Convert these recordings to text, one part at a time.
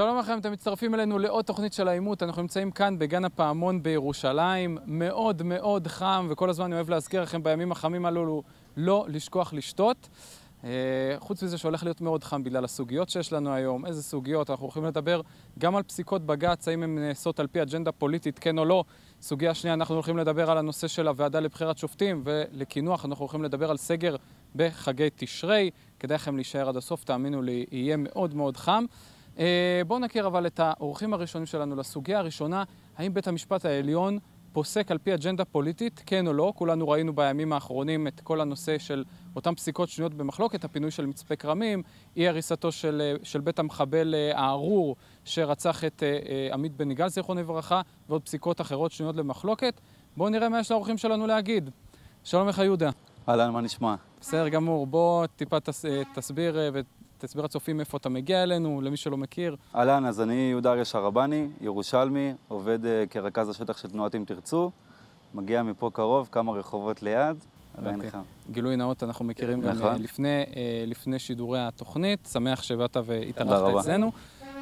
שלום לכם, אתם מצטרפים אלינו לעוד תוכנית של העימות. אנחנו נמצאים כאן בגן הפעמון בירושלים, מאוד מאוד חם, וכל הזמן אני אוהב להזכיר לכם בימים החמים הללו לא לשכוח לשתות. אה, חוץ מזה שהולך להיות מאוד חם בגלל הסוגיות שיש לנו היום, איזה סוגיות, אנחנו הולכים לדבר גם על פסיקות בג"ץ, האם הן נעשות על פי אג'נדה פוליטית, כן או לא. סוגיה שנייה, אנחנו הולכים לדבר על הנושא של הוועדה לבחירת שופטים, ולקינוח אנחנו הולכים לדבר על סגר בחגי תשרי. כדאי לכם להישאר עד הסוף, תאמינו לי, יהיה מאוד מאוד חם. אה, בואו נכיר אבל את האורחים הראשונים שלנו לסוגיה הראשונה, האם בית המשפט העליון פוסק על פי אג'נדה פוליטית, כן או לא? כולנו ראינו בימים האחרונים את כל הנושא של אותן פסיקות שנויות במחלוקת, הפינוי של מצפה כרמים, אי הריסתו של, אה, של בית המחבל אה, הארור שרצח את עמית בן יגאל, זיכרונו לברכה, ועוד פסיקות אחרות שנויות במחלוקת. בואו נראה מה יש לאורחים שלנו להגיד. שלום לך יהודה. אהלן, מה נשמע? בסדר גמור. בוא טיפה תס, תסביר תסביר לצופים איפה אתה מגיע אלינו, למי שלא מכיר. אהלן, אז אני יהודה אריה שרבני, ירושלמי, עובד uh, כרכז השטח של תנועת אם תרצו, מגיע מפה קרוב, כמה רחובות ליד, עדיין חם. גילוי נאות, אנחנו מכירים גם נכון. לפני, uh, לפני שידורי התוכנית, שמח שבאת והתארחת אצלנו.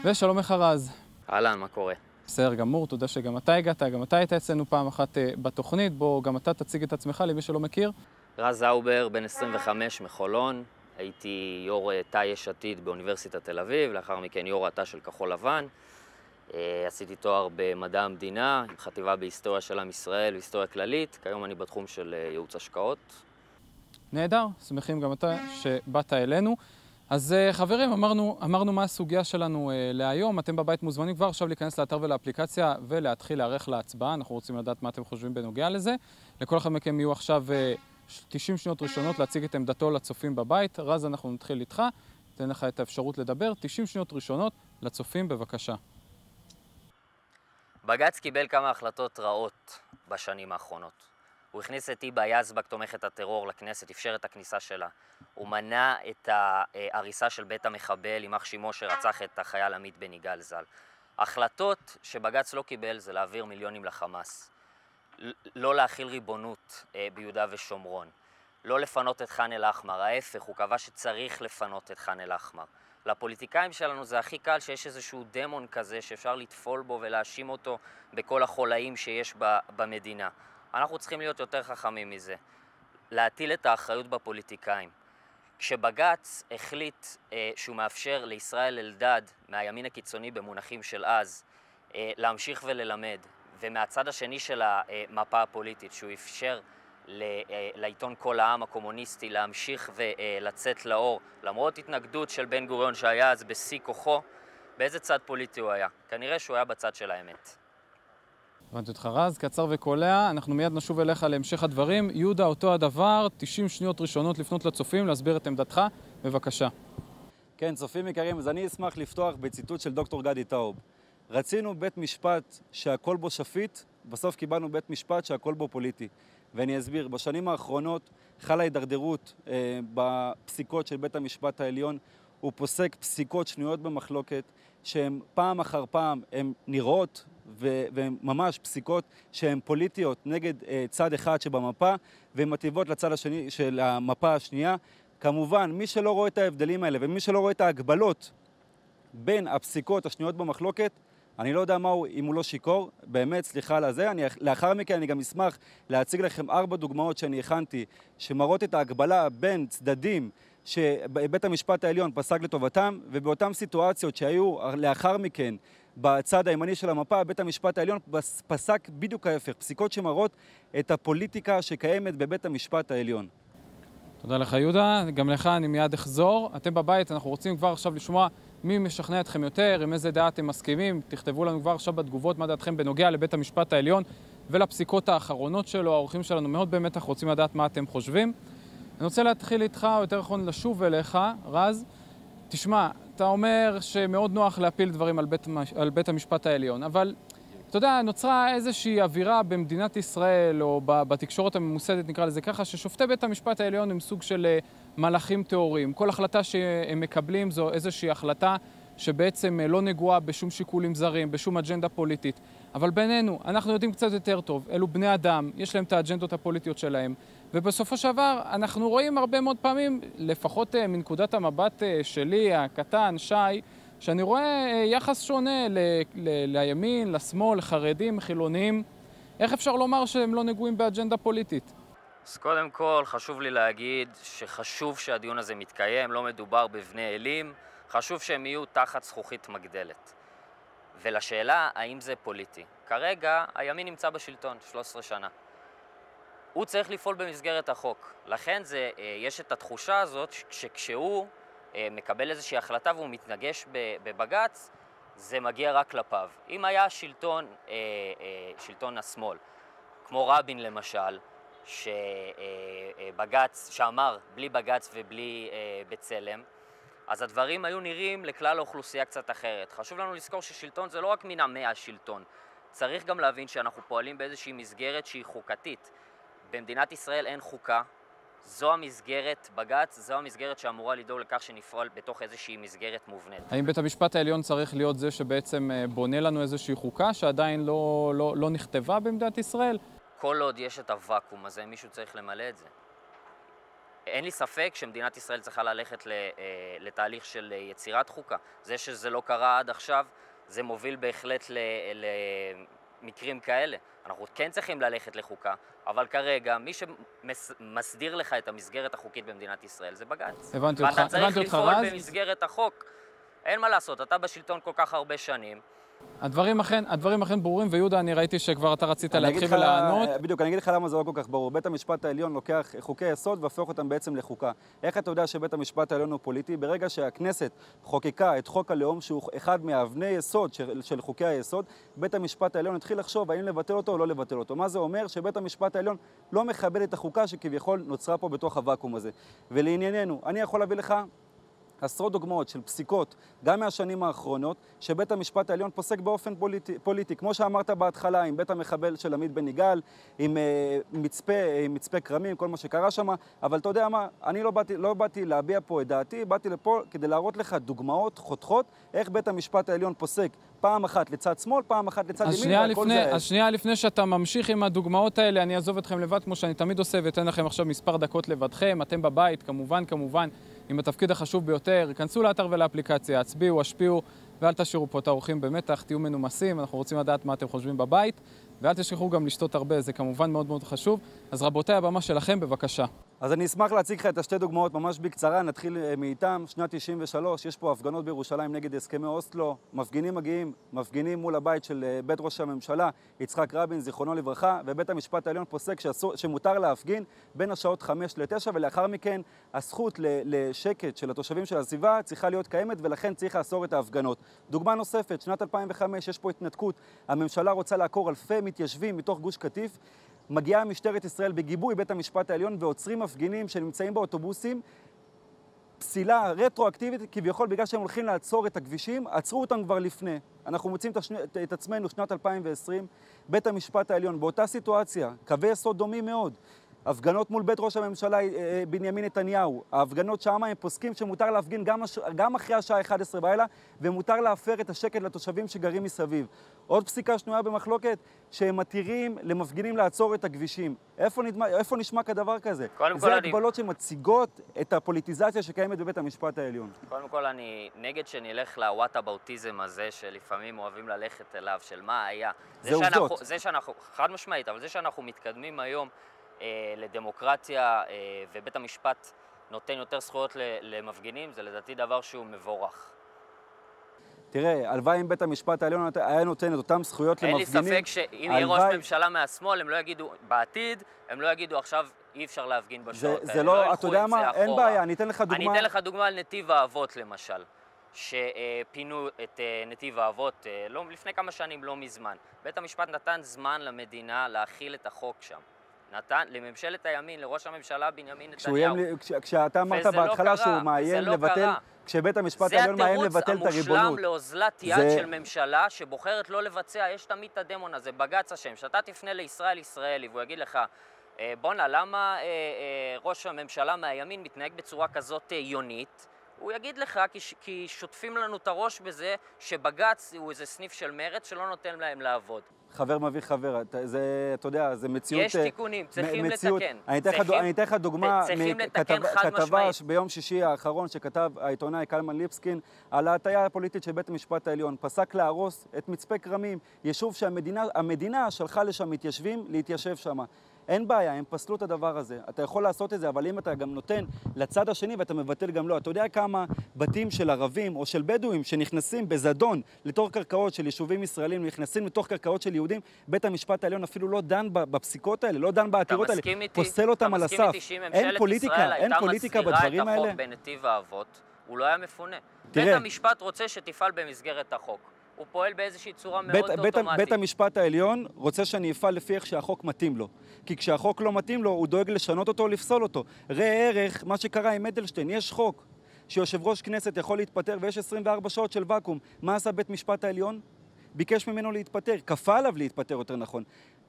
ושלום לך רז. אהלן, מה קורה? בסדר גמור, תודה שגם אתה הגעת, גם אתה היית אצלנו פעם אחת uh, בתוכנית, בוא גם אתה תציג את עצמך למי שלא מכיר. רז זאובר, בן 25 מחולון, הייתי יו"ר אה, תא יש עתיד באוניברסיטת תל אביב, לאחר מכן יו"ר התא של כחול לבן. אה, עשיתי תואר במדע המדינה, עם חטיבה בהיסטוריה של עם ישראל והיסטוריה כללית. כיום אני בתחום של אה, ייעוץ השקעות. נהדר, שמחים גם אתה שבאת אלינו. אז חברים, אמרנו, אמרנו מה הסוגיה שלנו להיום. אתם בבית מוזמנים כבר עכשיו להיכנס לאתר ולאפליקציה ולהתחיל להיערך להצבעה. אנחנו רוצים לדעת מה אתם חושבים בנוגע לזה. לכל אחד מכם יהיו עכשיו 90 שניות ראשונות להציג את עמדתו לצופים בבית. רז, אנחנו נתחיל איתך, ניתן לך את האפשרות לדבר. 90 שניות ראשונות לצופים, בבקשה. בג"ץ קיבל כמה החלטות רעות בשנים האחרונות. הוא הכניס את היבה יזבק, תומכת הטרור, לכנסת, אפשר את הכניסה שלה. הוא מנע את ההריסה של בית המחבל, יימח שמו שרצח את החייל עמית בן יגאל ז"ל. החלטות שבג"ץ לא קיבל זה להעביר מיליונים לחמאס. לא להכיל ריבונות אה, ביהודה ושומרון, לא לפנות את ח'אן אל-אחמר, ההפך, הוא קבע שצריך לפנות את ח'אן אל-אחמר. לפוליטיקאים שלנו זה הכי קל שיש איזשהו דמון כזה שאפשר לטפול בו ולהאשים אותו בכל החולאים שיש במדינה. אנחנו צריכים להיות יותר חכמים מזה. להטיל את האחריות בפוליטיקאים. כשבג"ץ החליט אה, שהוא מאפשר לישראל אלדד, מהימין הקיצוני במונחים של אז, אה, להמשיך וללמד, ומהצד השני של המפה הפוליטית, שהוא אפשר אה, לעיתון כל העם הקומוניסטי להמשיך ולצאת לאור, למרות התנגדות של בן גוריון שהיה אז בשיא כוחו, באיזה צד פוליטי הוא היה? כנראה שהוא היה בצד של האמת. הבנתי אותך רז, קצר וקולע, אנחנו מיד נשוב אליך להמשך הדברים. יהודה, אותו הדבר, 90 שניות ראשונות לפנות לצופים, להסביר את עמדתך, בבקשה. כן, צופים יקרים, אז אני אשמח לפתוח בציטוט של דוקטור גדי טאוב. רצינו בית משפט שהכל בו שפיט, בסוף קיבלנו בית משפט שהכל בו פוליטי. ואני אסביר, בשנים האחרונות חלה הידרדרות אה, בפסיקות של בית המשפט העליון. הוא פוסק פסיקות שנויות במחלוקת, שהן פעם אחר פעם הן נראות והן ממש פסיקות שהן פוליטיות נגד אה, צד אחד שבמפה והן מטיבות לצד השני של המפה השנייה. כמובן, מי שלא רואה את ההבדלים האלה ומי שלא רואה את ההגבלות בין הפסיקות השנויות במחלוקת, אני לא יודע מהו, אם הוא לא שיכור, באמת, סליחה על הזה. אני, לאחר מכן אני גם אשמח להציג לכם ארבע דוגמאות שאני הכנתי, שמראות את ההגבלה בין צדדים שבית המשפט העליון פסק לטובתם, ובאותן סיטואציות שהיו לאחר מכן בצד הימני של המפה, בית המשפט העליון פסק בדיוק ההפך, פסיקות שמראות את הפוליטיקה שקיימת בבית המשפט העליון. תודה לך יהודה, גם לך אני מיד אחזור. אתם בבית, אנחנו רוצים כבר עכשיו לשמוע מי משכנע אתכם יותר, עם איזה דעה אתם מסכימים. תכתבו לנו כבר עכשיו בתגובות מה דעתכם בנוגע לבית המשפט העליון ולפסיקות האחרונות שלו. האורחים שלנו מאוד במתח רוצים לדעת מה אתם חושבים. אני רוצה להתחיל איתך, או יותר נכון לשוב אליך, רז. תשמע, אתה אומר שמאוד נוח להפיל דברים על בית, על בית המשפט העליון, אבל אתה יודע, נוצרה איזושהי אווירה במדינת ישראל, או בתקשורת הממוסדת, נקרא לזה ככה, ששופטי בית המשפט העליון הם סוג של אה, מלאכים טהורים. כל החלטה שהם מקבלים זו איזושהי החלטה שבעצם אה, לא נגועה בשום שיקולים זרים, בשום אג'נדה פוליטית. אבל בינינו, אנחנו יודעים קצת יותר טוב, אלו בני אדם, יש להם את האג'נדות הפוליטיות שלהם, ובסופו של דבר אנחנו רואים הרבה מאוד פעמים, לפחות אה, מנקודת המבט שלי, הקטן, שי, שאני רואה יחס שונה ל, ל, לימין, לשמאל, לחרדים, חילונים. איך אפשר לומר שהם לא נגועים באג'נדה פוליטית? אז קודם כל, חשוב לי להגיד שחשוב שהדיון הזה מתקיים, לא מדובר בבני אלים, חשוב שהם יהיו תחת זכוכית מגדלת. ולשאלה האם זה פוליטי. כרגע הימין נמצא בשלטון 13 שנה. הוא צריך לפעול במסגרת החוק. לכן זה, אה, יש את התחושה הזאת שכשהוא אה, מקבל איזושהי החלטה והוא מתנגש בבג"ץ, זה מגיע רק כלפיו. אם היה שלטון, אה, שלטון השמאל, כמו רבין למשל, שבג"ץ, שאמר בלי בג"ץ ובלי בצלם, אז הדברים היו נראים לכלל האוכלוסייה קצת אחרת. חשוב לנו לזכור ששלטון זה לא רק מן המאה השלטון. צריך גם להבין שאנחנו פועלים באיזושהי מסגרת שהיא חוקתית. במדינת ישראל אין חוקה, זו המסגרת, בג"ץ, זו המסגרת שאמורה לדאוג לכך שנפעל בתוך איזושהי מסגרת מובנית. האם בית המשפט העליון צריך להיות זה שבעצם אה, בונה לנו איזושהי חוקה שעדיין לא, לא, לא נכתבה במדינת ישראל? כל עוד יש את הוואקום הזה, מישהו צריך למלא את זה. אין לי ספק שמדינת ישראל צריכה ללכת אה, לתהליך של יצירת חוקה. זה שזה לא קרה עד עכשיו, זה מוביל בהחלט למקרים כאלה. אנחנו כן צריכים ללכת לחוקה, אבל כרגע מי שמסדיר לך את המסגרת החוקית במדינת ישראל זה בג"ץ. הבנתי אותך, הבנתי אותך, רז. ואתה צריך לפעול במסגרת החוק. אין מה לעשות, אתה בשלטון כל כך הרבה שנים. הדברים אכן, הדברים אכן ברורים, ויהודה, אני ראיתי שכבר אתה רצית להתחיל ולענות. בדיוק, אני אגיד לך למה זה לא כל כך ברור. בית המשפט העליון לוקח חוקי יסוד והופך אותם בעצם לחוקה. איך אתה יודע שבית המשפט העליון הוא פוליטי? ברגע שהכנסת חוקקה את חוק הלאום, שהוא אחד מאבני יסוד של, של חוקי היסוד, בית המשפט העליון התחיל לחשוב האם לבטל אותו או לא לבטל אותו. מה זה אומר? שבית המשפט העליון לא מכבד את החוקה שכביכול נוצרה פה בתוך הוואקום הזה. ולענייננו, אני יכול להביא לך עשרות דוגמאות של פסיקות, גם מהשנים האחרונות, שבית המשפט העליון פוסק באופן פוליטי. פוליטי. כמו שאמרת בהתחלה, עם בית המחבל של עמית בן יגאל, עם uh, מצפה, עם מצפה כרמים, כל מה שקרה שם, אבל אתה יודע מה, אני לא באתי, לא באתי להביע פה את דעתי, באתי לפה כדי להראות לך דוגמאות חותכות, איך בית המשפט העליון פוסק פעם אחת לצד שמאל, פעם אחת לצד ימין, והכל זה... אז שנייה לפני שאתה ממשיך עם הדוגמאות האלה, אני אעזוב אתכם לבד, כמו שאני תמיד עושה, ואתן לכם עכשיו מספר דקות לבדכם. אתם בבית, כמובן, כמובן, עם התפקיד החשוב ביותר. כנסו לאתר ולאפליקציה, הצביעו, השפיעו, ואל תשאירו פה את האורחים במתח, תהיו מנומסים, אנחנו רוצים לדעת מה אתם חושבים בבית. ואל תשכחו גם לשתות הרבה, זה כמובן מאוד מאוד חשוב. אז רבותיי, הבמה שלכם, בבקשה. אז אני אשמח להציג לך את השתי דוגמאות ממש בקצרה, נתחיל אה, מאיתם. שנת 93, יש פה הפגנות בירושלים נגד הסכמי אוסלו. מפגינים מגיעים, מפגינים מול הבית של אה, בית ראש הממשלה, יצחק רבין, זיכרונו לברכה, ובית המשפט העליון פוסק שאסור, שמותר להפגין בין השעות 5 ל-9, ולאחר מכן הזכות לשקט של התושבים של הסביבה צריכה להיות קיימת, ולכן צריך לאסור את ההפגנות. דוגמה נוספת, שנת 2005, יש פה התנתקות. הממשלה רוצה לעקור אלפי מתיישבים מתוך גוש קטיף. מגיעה משטרת ישראל בגיבוי בית המשפט העליון ועוצרים מפגינים שנמצאים באוטובוסים. פסילה רטרואקטיבית כביכול בגלל שהם הולכים לעצור את הכבישים, עצרו אותם כבר לפני. אנחנו מוצאים את עצמנו שנת 2020, בית המשפט העליון באותה סיטואציה, קווי יסוד דומים מאוד. הפגנות מול בית ראש הממשלה אה, אה, בנימין נתניהו, ההפגנות שם הם פוסקים שמותר להפגין גם, גם אחרי השעה 11 בלילה ומותר להפר את השקט לתושבים שגרים מסביב. עוד פסיקה שנויה במחלוקת, שהם מתירים למפגינים לעצור את הכבישים. איפה, נדמה, איפה נשמע כדבר כזה? זה הגבלות אני... שמציגות את הפוליטיזציה שקיימת בבית המשפט העליון. קודם כל אני נגד שנלך לוואטאבאוטיזם הזה שלפעמים אוהבים ללכת אליו, של מה היה. זה, זה עובדות. זה שאנחנו, חד משמעית, אבל זה שאנחנו מתקדמים היום לדמוקרטיה אה, ובית המשפט נותן יותר זכויות למפגינים, זה לדעתי דבר שהוא מבורך. תראה, הלוואי אם בית המשפט העליון היה נותן את אותן זכויות אין למפגינים. אין לי ספק שאם יהיה ראש ממשלה מהשמאל, הם לא יגידו, בעתיד, הם לא יגידו עכשיו אי אפשר להפגין בשעות האלה. זה לא, לא אתה יודע מה, אין בעיה, אני אתן לך דוגמה. אני אתן לך דוגמה על נתיב האבות למשל, שפינו את אה, נתיב האבות לא, לפני כמה שנים, לא מזמן. בית המשפט נתן זמן למדינה להכיל את החוק שם. נתן לממשלת הימין, לראש הממשלה בנימין נתניהו. כש, כשאתה אמרת לא בהתחלה לא שהוא מאיים לא לבטל, קרה. כשבית המשפט העליון מאיים לבטל את הריבונות. זה התירוץ המושלם לאוזלת יד זה... של ממשלה שבוחרת לא לבצע, יש תמיד את הדמון הזה, בג"ץ אשם. שאתה תפנה לישראל ישראלי והוא יגיד לך, אה, בואנה, למה אה, אה, ראש הממשלה מהימין מתנהג בצורה כזאת אה, יונית? הוא יגיד לך, כי, כי שוטפים לנו את הראש בזה שבג"ץ הוא איזה סניף של מרץ שלא נותן להם לעבוד. חבר מביא חבר, זה, אתה יודע, זה מציאות... יש תיקונים, צריכים מציאות, לתקן. אני אתן לך צריכים- אני אתן לך דוגמה, צריכים לתקן חד כתבה משמעית. ביום שישי האחרון שכתב העיתונאי קלמן ליבסקין על ההטיה הפוליטית של בית המשפט העליון. פסק להרוס את מצפה כרמים, יישוב שהמדינה המדינה שלחה לשם מתיישבים להתיישב שם. אין בעיה, הם פסלו את הדבר הזה. אתה יכול לעשות את זה, אבל אם אתה גם נותן לצד השני ואתה מבטל גם לו, אתה יודע כמה בתים של ערבים או של בדואים שנכנסים בזדון לתוך קרקעות של יישובים ישראלים, נכנסים לתוך קרקעות של יהודים, בית המשפט העליון אפילו לא דן בפסיקות האלה, לא דן בעתירות האלה, איתי? פוסל אותם על הסף. אין פוליטיקה, אין פוליטיקה בדברים האלה. הוא לא היה מפונה. תראה. בית המשפט רוצה שתפעל במסגרת החוק. הוא פועל באיזושהי צורה מאוד בית, בית, אוטומטית. בית המשפט העליון רוצה שאני אפעל לפי איך שהחוק מתאים לו. כי כשהחוק לא מתאים לו, הוא דואג לשנות אותו או לפסול אותו. ראה ערך, מה שקרה עם אדלשטיין, יש חוק שיושב ראש כנסת יכול להתפטר ויש 24 שעות של ואקום. מה עשה בית משפט העליון? ביקש ממנו להתפטר, כפה עליו להתפטר יותר נכון.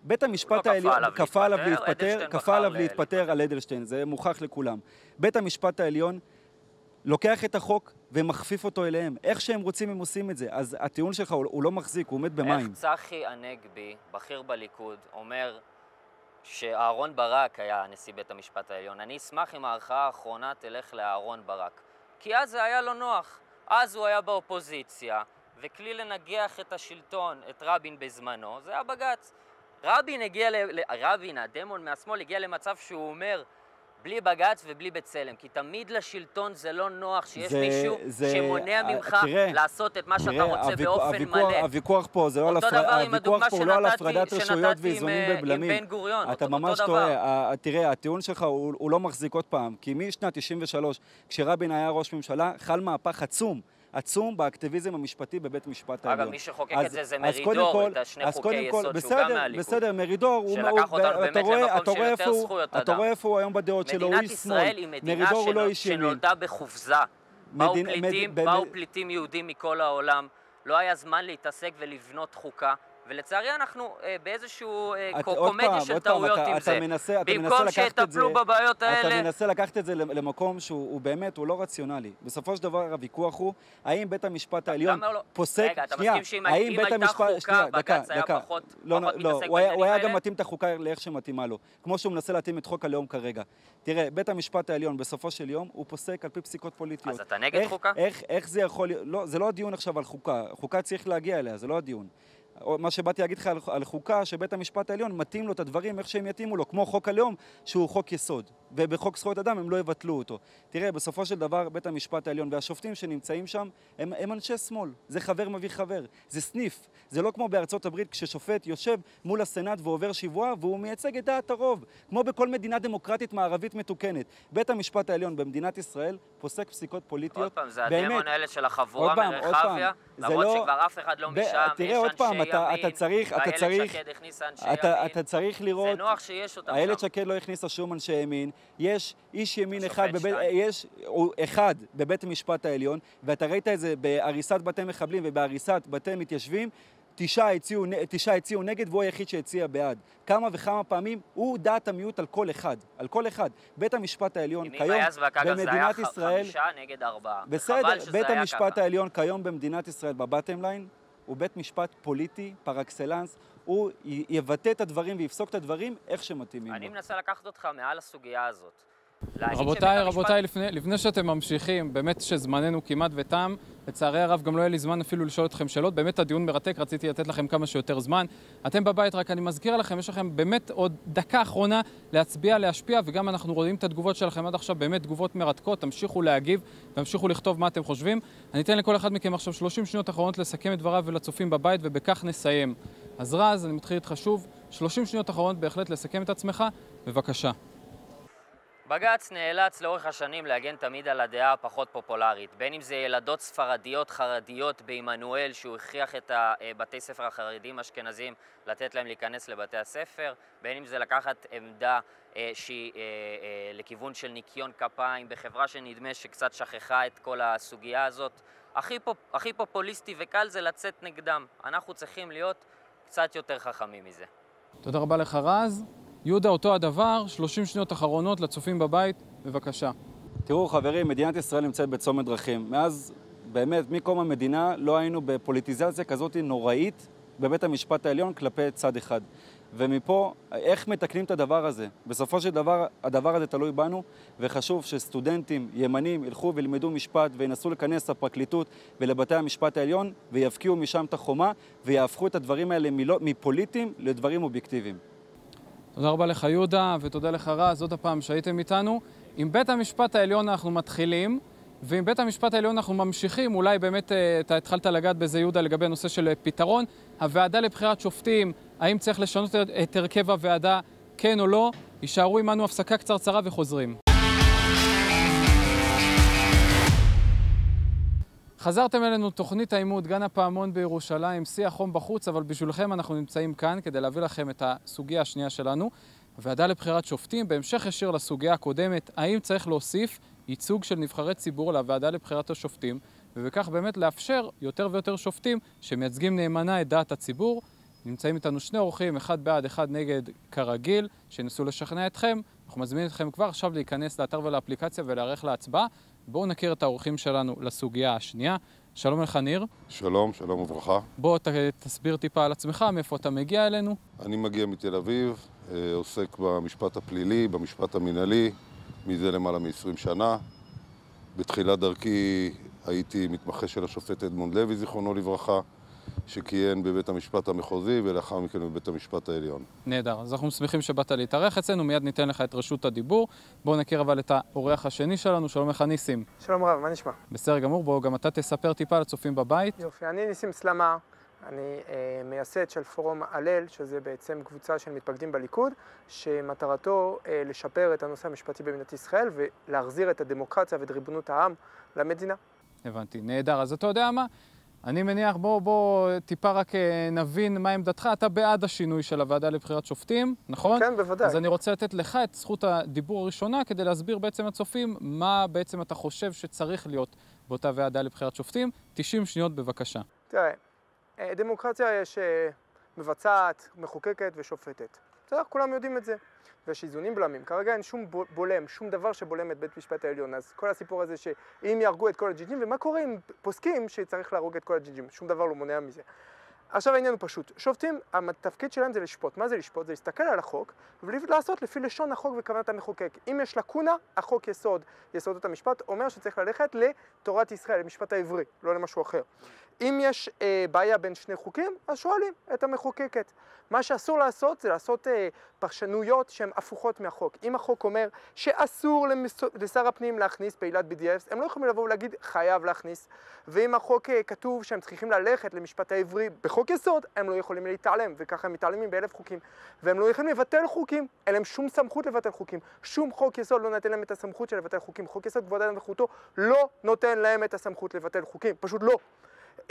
בית המשפט לא העליון, עליו כפה עליו להתפטר, כפה עליו להתפטר על אדלשטיין, זה מוכח לכולם. בית המשפט העליון לוקח את החוק ומכפיף אותו אליהם. איך שהם רוצים הם עושים את זה. אז הטיעון שלך הוא, הוא לא מחזיק, הוא עומד במים. איך צחי הנגבי, בכיר בליכוד, אומר שאהרון ברק היה נשיא בית המשפט העליון. אני אשמח אם הערכאה האחרונה תלך לאהרון ברק. כי אז זה היה לו נוח. אז הוא היה באופוזיציה, וכלי לנגח את השלטון, את רבין בזמנו, זה היה בג"ץ. רבין הגיע. ל- רבין, הדמון מהשמאל, הגיע למצב שהוא אומר, בלי בג"ץ ובלי בצלם, כי תמיד לשלטון זה לא נוח שיש זה- מישהו זה- שמונע אה, ממך תראה, לעשות את מה שאתה תראה, רוצה הוויכוח- באופן הוויכוח- מלא. הוויכוח פה זה לא על אותו הפרד- דבר עם הוויכוח פה לא על הפרדת רשויות עם, ואיזונים אה, עם ובלמים. בן גוריון, אתה אותו- ממש אותו טועה. ה- תראה, הטיעון שלך הוא הוא לא מחזיק עוד פעם, כי משנת 93, כשרבין היה ראש ממשלה, חל מהפך עצום. עצום באקטיביזם המשפטי בבית משפט העליון. אגב, מי שחוקק אז- את זה זה מרידור, כל- את השני חוקי יסוד שהוא גם בסדר, מהליכוד. בסדר, מרידור, הוא- שלקח אותנו באמת למקום אתה של יותר זכויות אתה אדם. רואה איפה הוא היום בדעות שלו, הוא מדינת איש שמאל. ישראל היא מדינה לא. שנולדה בחופזה. באו פליטים יהודים מכל העולם, לא היה זמן להתעסק ולבנות חוקה, ולצערי אנחנו אה, באיזשהו אה, את- קומדיה פעם, של פעם, טעויות אתה- עם אתה זה. מנסה- אתה במקום את זה- שיטפלו בבעיות אתה האלה, מנסה לקחת את זה למקום שהוא הוא באמת, הוא לא רציונלי. בסופו של דבר הוויכוח הוא, האם בית המשפט העליון לא? פוסק, רגע, אתה שנייה, מסכים שאם האם בית הייתה המשפט, חוקה, שנייה, בג"ץ דקה, היה דקה. פחות- לא, פחות לא, מתעסק הוא היה- הוא בעניינים היה גם האלה? מתאים את החוקה לאיך שמתאימה לו, כמו שהוא מנסה להתאים את חוק הלאום כרגע. תראה, בית המשפט העליון בסופו של יום, הוא פוסק על פי פסיקות פוליטיות. אז אתה נגד חוקה? איך, איך זה יכול להיות, לא, זה לא הדיון עכשיו על חוקה, חוקה צריך להגיע אליה, זה לא הדיון. מה שבאתי להגיד לך על, על חוקה, שבית המשפט העליון מתאים לו את הדברים איך שהם יתאימו לו, כמו חוק הלאום, שהוא חוק יסוד, ובחוק זכויות אדם הם לא יבטלו אותו. תראה, בסופו של דבר, בית המשפט העליון והשופטים שנמצאים שם, הם, הם אנשי שמאל, זה חבר מביא חבר, זה סניף, זה לא כמו בארצות הברית כששופט יושב מול הסנאט ועובר שבועה והוא מייצג את דעת הרוב, כמו בכל מדינה דמוקרטית מערבית מתוקנת. בית המשפט העליון במדינת ישראל פוסק פסיקות פוליטיות, עוד פעם, זה באמת, הדמון האלה של החבורה מרחביה, למרות לא- שכבר אף אחד לא ב- משם, תראה יש עוד אנשי פעם, אתה- אתה צריך- אתה צריך- שקד הכניסה אנשי אתה, ימין, אתה צריך לראות... זה נוח שיש אותם איילת שם. שקד לא הכניסה שום אנשי ימין, יש איש ימין אחד, בבית. יש אחד בבית המשפט העליון, ואתה ראית את זה בהריסת בתי מחבלים ובהריסת בתי מתיישבים, תשעה הציעו, תשעה הציעו נגד והוא היחיד שהציע בעד. כמה וכמה פעמים הוא דעת המיעוט על כל אחד, על כל אחד. בית המשפט העליון כיום במדינת ישראל, חמישה נגד ארבעה. בסדר, בית המשפט ככה. העליון כיום במדינת ישראל, ב bottom line, הוא בית משפט פוליטי פר אקסלנס, הוא יבטא את הדברים ויפסוק את הדברים איך שמתאימים אני. מנסה לקחת אותך מעל הסוגיה הזאת. להגיד רבותיי, רבותיי, לפני, לפני שאתם ממשיכים, באמת שזמננו כמעט ותם, לצערי הרב גם לא יהיה לי זמן אפילו לשאול אתכם שאלות, באמת הדיון מרתק, רציתי לתת לכם כמה שיותר זמן. אתם בבית, רק אני מזכיר לכם, יש לכם באמת עוד דקה אחרונה להצביע, להשפיע, וגם אנחנו רואים את התגובות שלכם עד עכשיו, באמת תגובות מרתקות, תמשיכו להגיב, תמשיכו לכתוב מה אתם חושבים. אני אתן לכל אחד מכם עכשיו 30 שניות אחרונות לסכם את דבריו ולצופים בבית, ובכך נסיים. אז רז, אני מתחיל איתך שוב, 30 שניות אחרונות בהחלט לסכם את עצמך, בבקשה. בג"ץ נאלץ לאורך השנים להגן תמיד על הדעה הפחות פופולרית, בין אם זה ילדות ספרדיות חרדיות בעמנואל, שהוא הכריח את הבתי ספר החרדים אשכנזים לתת להם להיכנס לבתי הספר, בין אם זה לקחת עמדה אה, שהיא אה, אה, לכיוון של ניקיון כפיים בחברה שנדמה שקצת שכחה את כל הסוגיה הזאת. הכי, פופ, הכי פופוליסטי וקל זה לצאת נגדם. אנחנו צריכים להיות קצת יותר חכמים מזה. תודה רבה לך רז. יהודה, אותו הדבר, 30 שניות אחרונות לצופים בבית, בבקשה. תראו חברים, מדינת ישראל נמצאת בצומת דרכים. מאז, באמת, מקום המדינה לא היינו בפוליטיזציה כזאת נוראית בבית המשפט העליון כלפי צד אחד. ומפה, איך מתקנים את הדבר הזה? בסופו של דבר, הדבר הזה תלוי בנו, וחשוב שסטודנטים ימנים ילכו וילמדו משפט וינסו לכנס לפרקליטות ולבתי המשפט העליון, ויבקיעו משם את החומה, ויהפכו את הדברים האלה מפוליטיים לדברים אובייקטיביים. תודה רבה לך יהודה, ותודה לך רז, זאת הפעם שהייתם איתנו. עם בית המשפט העליון אנחנו מתחילים, ועם בית המשפט העליון אנחנו ממשיכים. אולי באמת אה, אתה התחלת לגעת בזה, יהודה, לגבי הנושא של אה, פתרון. הוועדה לבחירת שופטים, האם צריך לשנות את הרכב הוועדה, כן או לא? יישארו עמנו הפסקה קצרצרה וחוזרים. חזרתם אלינו תוכנית העימות, גן הפעמון בירושלים, שיא החום בחוץ, אבל בשבילכם אנחנו נמצאים כאן כדי להביא לכם את הסוגיה השנייה שלנו. הוועדה לבחירת שופטים, בהמשך ישיר לסוגיה הקודמת, האם צריך להוסיף ייצוג של נבחרי ציבור לוועדה לבחירת השופטים, ובכך באמת לאפשר יותר ויותר שופטים שמייצגים נאמנה את דעת הציבור. נמצאים איתנו שני אורחים, אחד בעד, אחד נגד, כרגיל, שינסו לשכנע אתכם. אנחנו מזמינים אתכם כבר עכשיו להיכנס לאתר ולאפליקציה ולהיערך להצבעה. בואו נכיר את האורחים שלנו לסוגיה השנייה. שלום לך, ניר. שלום, שלום וברכה. בוא ת, תסביר טיפה על עצמך, מאיפה אתה מגיע אלינו. אני מגיע מתל אביב, אה, עוסק במשפט הפלילי, במשפט המינהלי, מזה למעלה מ-20 שנה. בתחילת דרכי הייתי מתמחה של השופט אדמונד לוי, זיכרונו לברכה. שכיהן בבית המשפט המחוזי ולאחר מכן בבית המשפט העליון. נהדר. אז אנחנו שמחים שבאת להתארח אצלנו, מיד ניתן לך את רשות הדיבור. בואו נכיר אבל את האורח השני שלנו, שלום לך ניסים. שלום רב, מה נשמע? בסדר גמור, בואו גם אתה תספר טיפה לצופים בבית. יופי, אני ניסים סלמה, אני אה, מייסד של פורום הלל, שזה בעצם קבוצה של מתפקדים בליכוד, שמטרתו אה, לשפר את הנושא המשפטי במדינת ישראל ולהחזיר את הדמוקרטיה ואת ריבונות העם למדינה. הבנתי, נהדר. אז אתה יודע מה? אני מניח, בוא, בוא טיפה רק אה, נבין מה עמדתך. אתה בעד השינוי של הוועדה לבחירת שופטים, נכון? כן, בוודאי. אז אני רוצה לתת לך את זכות הדיבור הראשונה כדי להסביר בעצם לצופים מה בעצם אתה חושב שצריך להיות באותה ועדה לבחירת שופטים. 90 שניות בבקשה. תראה, אה, דמוקרטיה יש אה, מבצעת, מחוקקת ושופטת. בסדר, כולם יודעים את זה. ויש איזונים בלמים. כרגע אין שום בולם, שום דבר שבולם את בית המשפט העליון. אז כל הסיפור הזה שאם יהרגו את כל הג'ינג'ים, ומה קורה אם פוסקים שצריך להרוג את כל הג'ינג'ים? שום דבר לא מונע מזה. עכשיו העניין הוא פשוט, שופטים, התפקיד שלהם זה לשפוט. מה זה לשפוט? זה להסתכל על החוק ולעשות לפי לשון החוק וכוונת המחוקק. אם יש לקונה, החוק יסוד, יסודות המשפט, אומר שצריך ללכת לתורת ישראל, למשפט העברי, לא למשהו אחר. אם יש אה, בעיה בין שני חוקים, אז שואלים את המחוקקת. מה שאסור לעשות זה לעשות אה, פרשנויות שהן הפוכות מהחוק. אם החוק אומר שאסור למס... לשר הפנים להכניס פעילת BDS, הם לא יכולים לבוא ולהגיד חייב להכניס. ואם החוק אה, כתוב שהם צריכים ללכת למשפט העברי בחוק יסוד, הם לא יכולים להתעלם, וככה הם מתעלמים באלף חוקים. והם לא יכולים לבטל חוקים, אין להם שום סמכות לבטל חוקים. שום חוק יסוד לא נותן להם את הסמכות של לבטל חוקים. חוק יסוד כבוד האדם וחירותו לא נותן להם את הסמכות לבטל חוקים, פשוט לא.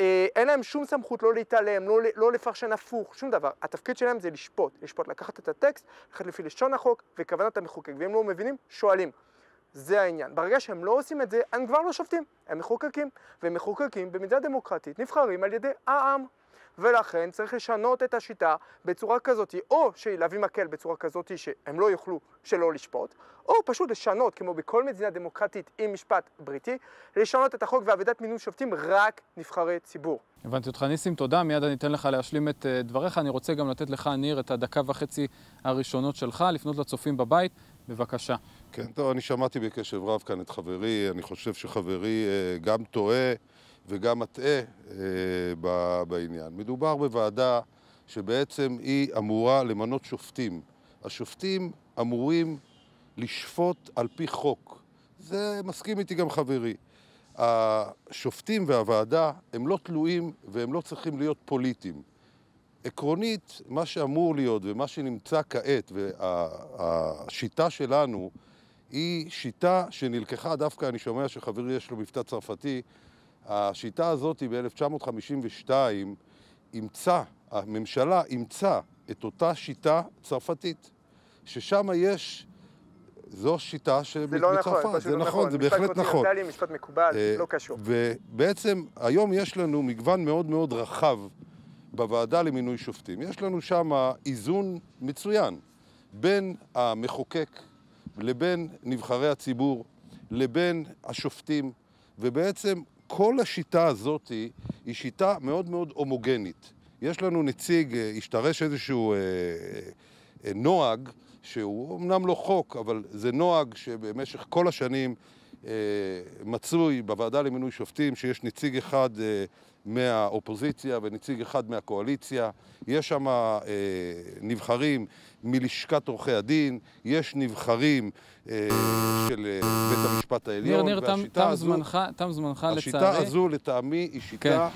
אה, אין להם שום סמכות לא להתעלם, לא, לא לפרשן הפוך, שום דבר. התפקיד שלהם זה לשפוט, לשפוט, לקחת את הטקסט, ללכת לפי לשון החוק וכוונת המחוקק, ואם לא מבינים, שואלים. זה העניין. ברגע שהם לא עושים את זה, הם כבר לא שופטים, הם מחוקקים. והם מחוקקים במדינה דמוקרטית, נבחרים על ידי העם. ולכן צריך לשנות את השיטה בצורה כזאת, או להביא מקל בצורה כזאת שהם לא יוכלו שלא לשפוט, או פשוט לשנות, כמו בכל מדינה דמוקרטית עם משפט בריטי, לשנות את החוק ועבודת מינוי שופטים רק נבחרי ציבור. הבנתי אותך ניסים, תודה. מיד אני אתן לך להשלים את uh, דבריך. אני רוצה גם לתת לך, ניר, את הדקה וחצי הראשונות שלך, לפנות לצופים בבית. בבקשה. כן, טוב, אני שמעתי בקשב רב כאן את חברי. אני חושב שחברי uh, גם טועה. וגם מטעה אה, בעניין. מדובר בוועדה שבעצם היא אמורה למנות שופטים. השופטים אמורים לשפוט על פי חוק. זה מסכים איתי גם חברי. השופטים והוועדה הם לא תלויים והם לא צריכים להיות פוליטיים. עקרונית, מה שאמור להיות ומה שנמצא כעת, והשיטה שלנו, היא שיטה שנלקחה דווקא, אני שומע שחברי יש לו מבטא צרפתי, השיטה הזאת ב-1952 אימצה, הממשלה אימצה את אותה שיטה צרפתית, ששם יש, זו שיטה שבצרפת. זה לא נכון, זה לא נכון, זה בהחלט נכון. משפט משפט מקובל, אה, לא קשור. ובעצם היום יש לנו מגוון מאוד מאוד רחב בוועדה למינוי שופטים. יש לנו שם איזון מצוין בין המחוקק לבין נבחרי הציבור לבין השופטים, ובעצם כל השיטה הזאת היא שיטה מאוד מאוד הומוגנית. יש לנו נציג, אה, השתרש איזשהו אה, אה, נוהג, שהוא אמנם לא חוק, אבל זה נוהג שבמשך כל השנים אה, מצוי בוועדה למינוי שופטים, שיש נציג אחד אה, מהאופוזיציה ונציג אחד מהקואליציה. יש שם אה, נבחרים מלשכת עורכי הדין, יש נבחרים אה, של אה, בית המשפט העליון, ניר, ניר, והשיטה תם הזו- זמנך, תם זמנך לצערי. השיטה הזו לטעמי היא שיטה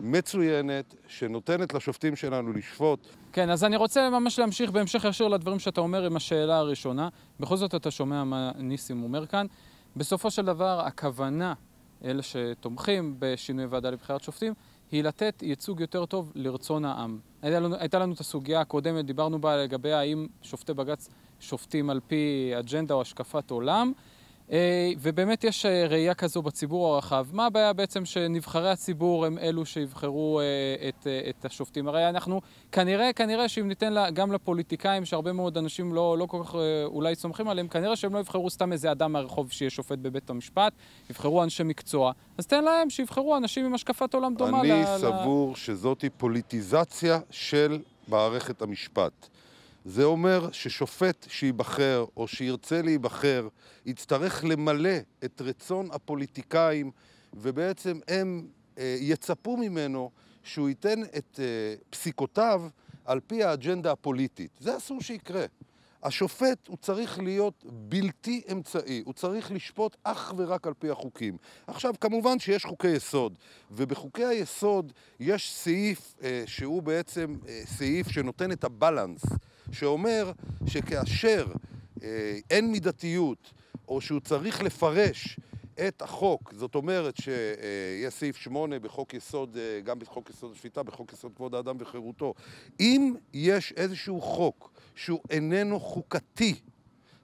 מצוינת, שנותנת לשופטים שלנו לשפוט. כן, אז אני רוצה ממש להמשיך בהמשך ישיר לדברים שאתה אומר עם השאלה הראשונה. בכל זאת אתה שומע מה ניסים אומר כאן. בסופו של דבר, הכוונה, אלה שתומכים בשינוי ועדה לבחירת שופטים, היא לתת ייצוג יותר טוב לרצון העם. הייתה לנו, הייתה לנו את הסוגיה הקודמת, דיברנו בה לגבי האם שופטי בג"ץ שופטים על פי אג'נדה או השקפת עולם. אה, ובאמת יש אה, ראייה כזו בציבור הרחב. מה הבעיה בעצם שנבחרי הציבור הם אלו שיבחרו אה, את, את השופטים? הרי אנחנו, כנראה, כנראה שאם ניתן לה, גם לפוליטיקאים, שהרבה מאוד אנשים לא, לא כל כך אולי סומכים עליהם, כנראה שהם לא יבחרו סתם איזה אדם מהרחוב שיהיה שופט בבית המשפט, יבחרו אנשי מקצוע. אז תן להם שיבחרו אנשים עם השקפת עולם דומה אני ל... ל- סבור שזאתי פוליטיזציה של מערכת המשפט. זה אומר ששופט שייבחר או שירצה להיבחר יצטרך למלא את רצון הפוליטיקאים ובעצם הם אה, יצפו ממנו שהוא ייתן את אה, פסיקותיו על פי האג'נדה הפוליטית. זה אסור שיקרה. השופט הוא צריך להיות בלתי אמצעי, הוא צריך לשפוט אך ורק על פי החוקים. עכשיו, כמובן שיש חוקי יסוד, ובחוקי היסוד יש סעיף אה, שהוא בעצם אה, סעיף שנותן את הבלנס, שאומר שכאשר אה, אין מידתיות, או שהוא צריך לפרש את החוק, זאת אומרת שיש סעיף 8 בחוק יסוד, אה, גם בחוק יסוד השפיטה, בחוק יסוד כבוד האדם וחירותו. אם יש איזשהו חוק שהוא איננו חוקתי,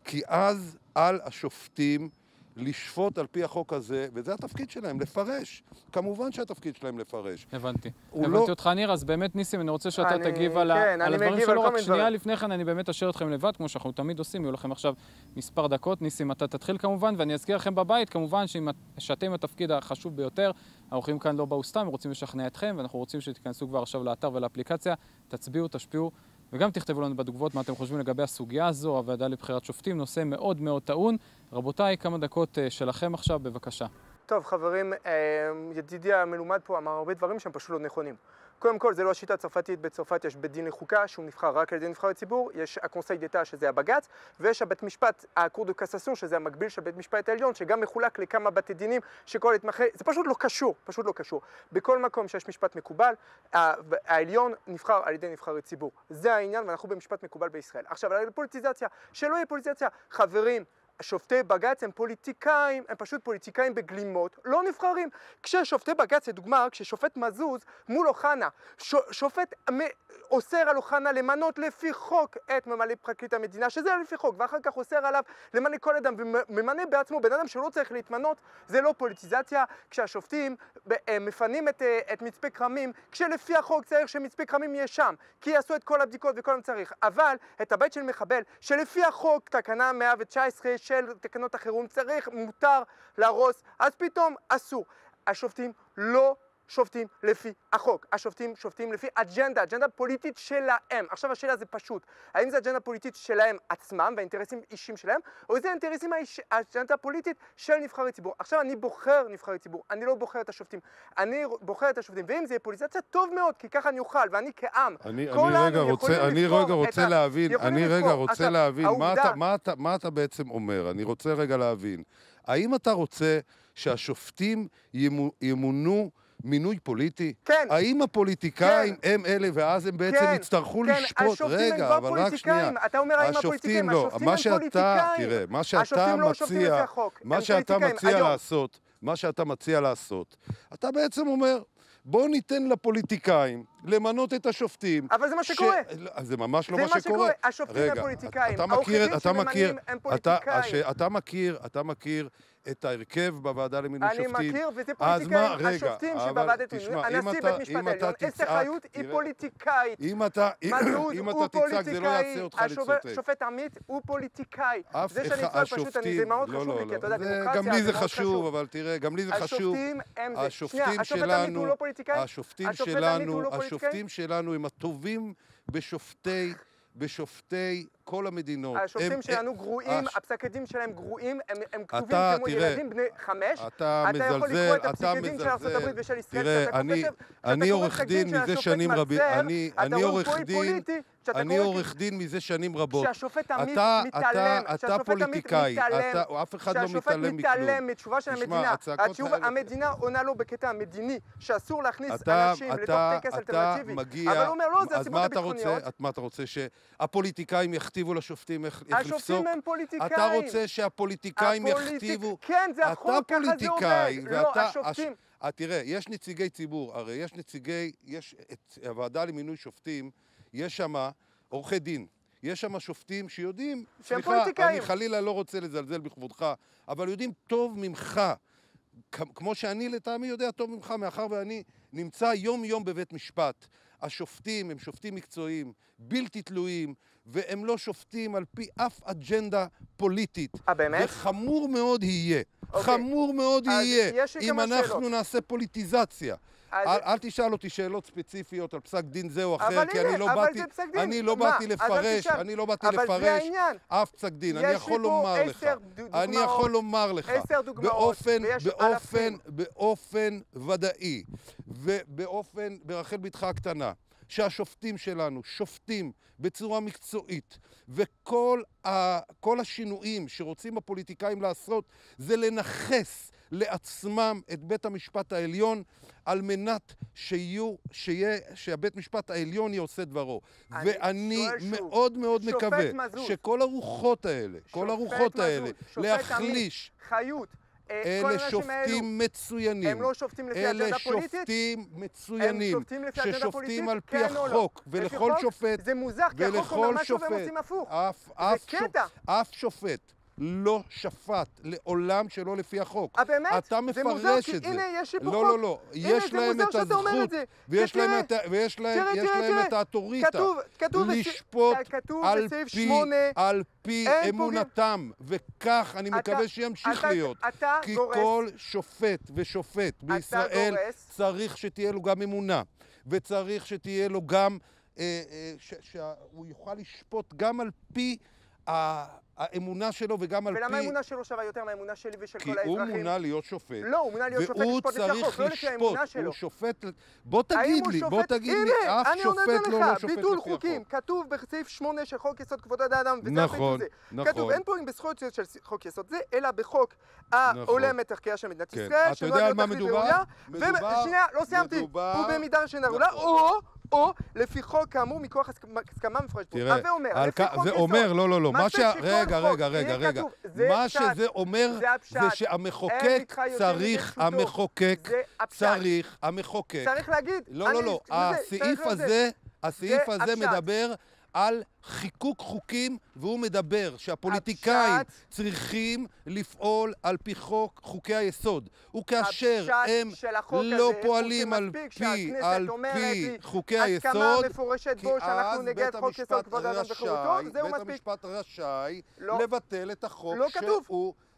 כי אז על השופטים לשפוט על פי החוק הזה, וזה התפקיד שלהם, לפרש. כמובן שהתפקיד שלהם לפרש. הבנתי. הבנתי לא- אותך, ניר, אז באמת, ניסים, אני רוצה שאתה אני- תגיב על, ה- כן, על אני הדברים שלו. רק שנייה דברים. לפני כן, אני באמת אשאיר אתכם לבד, כמו שאנחנו תמיד עושים, יהיו לכם עכשיו מספר דקות. ניסים, אתה תתחיל כמובן, ואני אזכיר לכם בבית, כמובן, שאם את- שאתם התפקיד החשוב ביותר, האורחים כאן לא באו סתם, הם רוצים לשכנע אתכם, ואנחנו רוצים שתיכנסו כבר עכשיו לאתר ולאפליקציה, תצביעו, תשפיעו. וגם תכתבו לנו בתגובות מה אתם חושבים לגבי הסוגיה הזו, הוועדה לבחירת שופטים, נושא מאוד מאוד טעון. רבותיי, כמה דקות אה, שלכם עכשיו, בבקשה. טוב, חברים, אה, ידידי המלומד פה אמר הרבה דברים שהם פשוט לא נכונים. קודם כל, זה לא השיטה הצרפתית, בצרפת יש בית דין לחוקה, שהוא נבחר רק על ידי נבחרי ציבור, יש הקונסי דטה, שזה הבג"ץ, ויש הבית משפט, הקור דה קססון, שזה המקביל של בית משפט העליון, שגם מחולק לכמה בתי דינים, שכל התמחה, זה פשוט לא קשור, פשוט לא קשור. בכל מקום שיש משפט מקובל, העליון נבחר על ידי נבחרי ציבור. זה העניין, ואנחנו במשפט מקובל בישראל. עכשיו, על הפוליטיזציה, שלא יהיה פוליטיזציה. חברים, שופטי בג"ץ הם פוליטיקאים, הם פשוט פוליטיקאים בגלימות, לא נבחרים. כששופטי בג"ץ, לדוגמה, כששופט מזוז מול אוחנה, ש- שופט אוסר על אוחנה למנות לפי חוק את ממלא פרקליט המדינה, שזה לפי חוק, ואחר כך אוסר עליו למנות כל אדם, וממנה בעצמו בן אדם שלא צריך להתמנות, זה לא פוליטיזציה. כשהשופטים אה, מפנים את, אה, את מצפה כרמים, כשלפי החוק צריך שמצפה כרמים יהיה שם, כי יעשו את כל הבדיקות וכל מה צריך. אבל את הבית של מחבל, שלפי החוק, תקנה 119 של תקנות החירום, צריך, מותר להרוס, אז פתאום אסור. השופטים לא שופטים לפי החוק, השופטים שופטים לפי אג'נדה, אג'נדה פוליטית שלהם. עכשיו השאלה זה פשוט, האם זה אג'נדה פוליטית שלהם עצמם והאינטרסים אישיים שלהם, או זה האינטרסים האיש... האג'נדה הפוליטית של נבחרי ציבור. עכשיו אני בוחר נבחרי ציבור, אני לא בוחר את השופטים, אני בוחר את השופטים, ואם זה יהיה פוליטיזציה, טוב מאוד, כי ככה אני אוכל, ואני כעם, אני, כל אני רגע רוצה, אני רגע רוצה להבין, אני רגע. רוצה עכשיו, להבין, מה העובדה- אתה, מה, אתה, מה אתה בעצם אומר? אני רוצה רגע להבין. האם אתה רוצה שהשופטים ימו, ימונו מינוי פוליטי? כן. האם הפוליטיקאים הם אלה, ואז הם בעצם כן, יצטרכו כן, לשפוט? הם רגע, כבר אבל רק שנייה. אתה אומר האם הפוליטיקאים, לא, השופטים מה הם שאתה, פוליטיקאים. תראה, מה שאתה לא מציע, לפי החוק, מה הם שאתה. מציע היום. לעשות, מה שאתה מציע לעשות, אתה בעצם אומר, בוא ניתן לפוליטיקאים למנות את השופטים. אבל זה מה שקורה. לא, זה ממש לא זה מה מה שקורה. שקורה. השופטים הם רגע, פוליטיקאים. אתה מכיר, אתה מכיר, שממנים הם אתה, אתה מכיר, אתה מכיר את ההרכב בוועדה למינוי אני שופטים. מכיר, וזה פוליטיקאים. השופטים שבוועדת מינוי, הנשיא בית משפט העליון, אסתר חיות היא פוליטיקאית. אם אתה, תצעק, זה לא יעשה אותך לצודק. השופט עמית הוא פוליטיקאי. זה שאני צועק פשוט, אני- זה מאוד לא, חשוב לא, לי, כי לא. אתה יודע, דמוקרטיה גם לי זה חשוב, אבל תראה, גם לי זה חשוב. השופטים הם זה. השופטים שלנו? השופטים שלנו? השופטים שלנו הם הטובים בשופטי, בשופטי כל המדינות. השופטים הם- שלנו גרועים, הש- הפסקי דין שלהם גרועים, הם, הם כתובים אתה, כמו תראה, ילדים בני חמש. אתה אתה יכול מזלזל, לקרוא את אתה הפסקי דין של. הברית ושל ישראל, תראה, כשאתה אני- אני עורך דין מזה שנים רבים, אני- אתה אני עורך דין- אני עורך דין מזה שנים רבות. שהשופט תמיד אתה, מתעלם, אתה, אתה פוליטיקאי, אתה, אף אחד לא מתעלם מכלום. מתעלם מתשובה של המדינה. התשובה, המדינה עונה לו בקטע המדיני, שאסור להכניס אתה, אנשים לתוך אתה, טקס אתה אלטרנטיבי. אבל הוא אומר, לא, זה אז הסיבות אתה הביטחוניות. רוצה, מה אתה רוצה, שהפוליטיקאים יכתיבו לשופטים איך איך לפסוק? השופטים הם פוליטיקאים. אתה רוצה שהפוליטיקאים הפוליטיק- יכתיבו? כן, זה החוק, ככה זה פוליטיקאי, עובד. ואתה... לא, השופטים. הש... אה, תראה, יש נציגי ציבור, הרי יש נציגי, יש את הוועדה למינוי שופטים, יש שם עורכי דין. יש שם שופטים שיודעים, שהם סליחה, פוליטיקאים. אני חלילה לא רוצה לזלזל בכבודך, אבל יודעים טוב ממך, כמו שאני לטעמי יודע טוב ממך, מאחר ואני נמצא יום-יום בבית משפט. השופטים הם שופטים מקצועיים, בלתי תלויים, והם לא שופטים על פי אף אג'נדה פוליטית. אה, באמת? וחמור מאוד יהיה, אוקיי. חמור מאוד אז יהיה, יש אם אנחנו שאלות. נעשה פוליטיזציה. אז- אל, אל תשאל אותי שאלות ספציפיות על פסק דין זה או אחר, כי הנה, אני לא באתי, דין. אני לא? באתי לפרש. אני לא באתי לפרש. אף פסק דין. אני יכול לומר לך, עשר ד- אני דוגמאות, יכול לומר לך, דוגמאות, באופן, באופן. באופן ודאי, ובאופן, ברחל בתך הקטנה, שהשופטים שלנו שופטים בצורה מקצועית, וכל ה, כל השינויים שרוצים הפוליטיקאים לעשות זה לנכס לעצמם את בית המשפט העליון על מנת שיהיו, שיהיה, שהבית משפט העליון יהיה עושה דברו. אני ואני שואל שוב, מאוד מאוד מקווה מזוז. שכל הרוחות האלה, כל הרוחות מזוז, האלה, שופט להחליש, עמית, חיות. אה, אלה שופטים מצוינים. הם לא שופטים לפי אלה אג'נדה פוליטית? שופטים מצוינים, הם שופטים לפי אג'נדה פוליטית? ששופטים על פי כן לא? החוק, ולכל? שופט, זה מוזר, כי החוק אומר משהו והם עושים הפוך. אף שופט לא שפט לעולם שלא לפי החוק. אה, באמת? אתה זה מוזר, מפרש כי את זה. הנה, יש לי פה לא, חוק. לא, לא. הנה, יש להם את את הזכות. ויש להם את ויש להם תראה, יש תראה, להם תראה. את האוטוריטה. כתוב, כתוב, לשפוט כתוב על בסעיף פי, 8, על פי אמונתם, וכך אני אתה- מקווה שימשיך אתה- להיות. אתה כי גורס- כל שופט ושופט בישראל גורס- צריך שתהיה לו גם אמונה, וצריך שתהיה לו גם, אה, אה, שהוא יוכל לשפוט גם על פי ה- האמונה שלו וגם על ולמה פי... האמונה שלו שווה יותר מהאמונה שלי ושל כי כל הוא האזרחים? מונה להיות שופט. לא, הוא מונה להיות שופט לשפוט לפי צריך החוק, לא לפי האמונה שלו. הוא שופט... בוא תגיד הוא לי, בוא תגיד לי, אף שופט לא לא שופט ביטול לפי חוקים, החוק. כתוב בסעיף 8 של חוק יסוד כבוד האדם, וזה נכון. נכון. כתוב, אין פה אם בזכויות של חוק יסוד זה, אלא בחוק ההולם את ערכיה של מדינת כן. ישראל, אתה יודע על מה מדובר? מדובר- ושנייה, לא סיימתי, נכון. או... או לפי חוק כאמור מכוח הסכמה מפורשת. תראה, אומר, לפי כ- חוק זה אומר, לא, לא, לא, מה ש... רגע, רגע, רגע, רגע. זה מה שזה אומר, זה. זה שהמחוקק צריך. המחוקק זה. צריך, המחוקק. צריך להגיד, לא, לא, לא, זה- הסעיף. הזה, הסעיף זה הזה. מדבר על חיקוק חוקים, והוא מדבר שהפוליטיקאים הפשט- צריכים לפעול על פי חוק, חוקי היסוד. וכאשר הם לא פועלים על פי, על פי חוקי היסוד, כי אז בית המשפט רשאי, בית. המשפט רשאי לא. לבטל את החוק לא כתוב.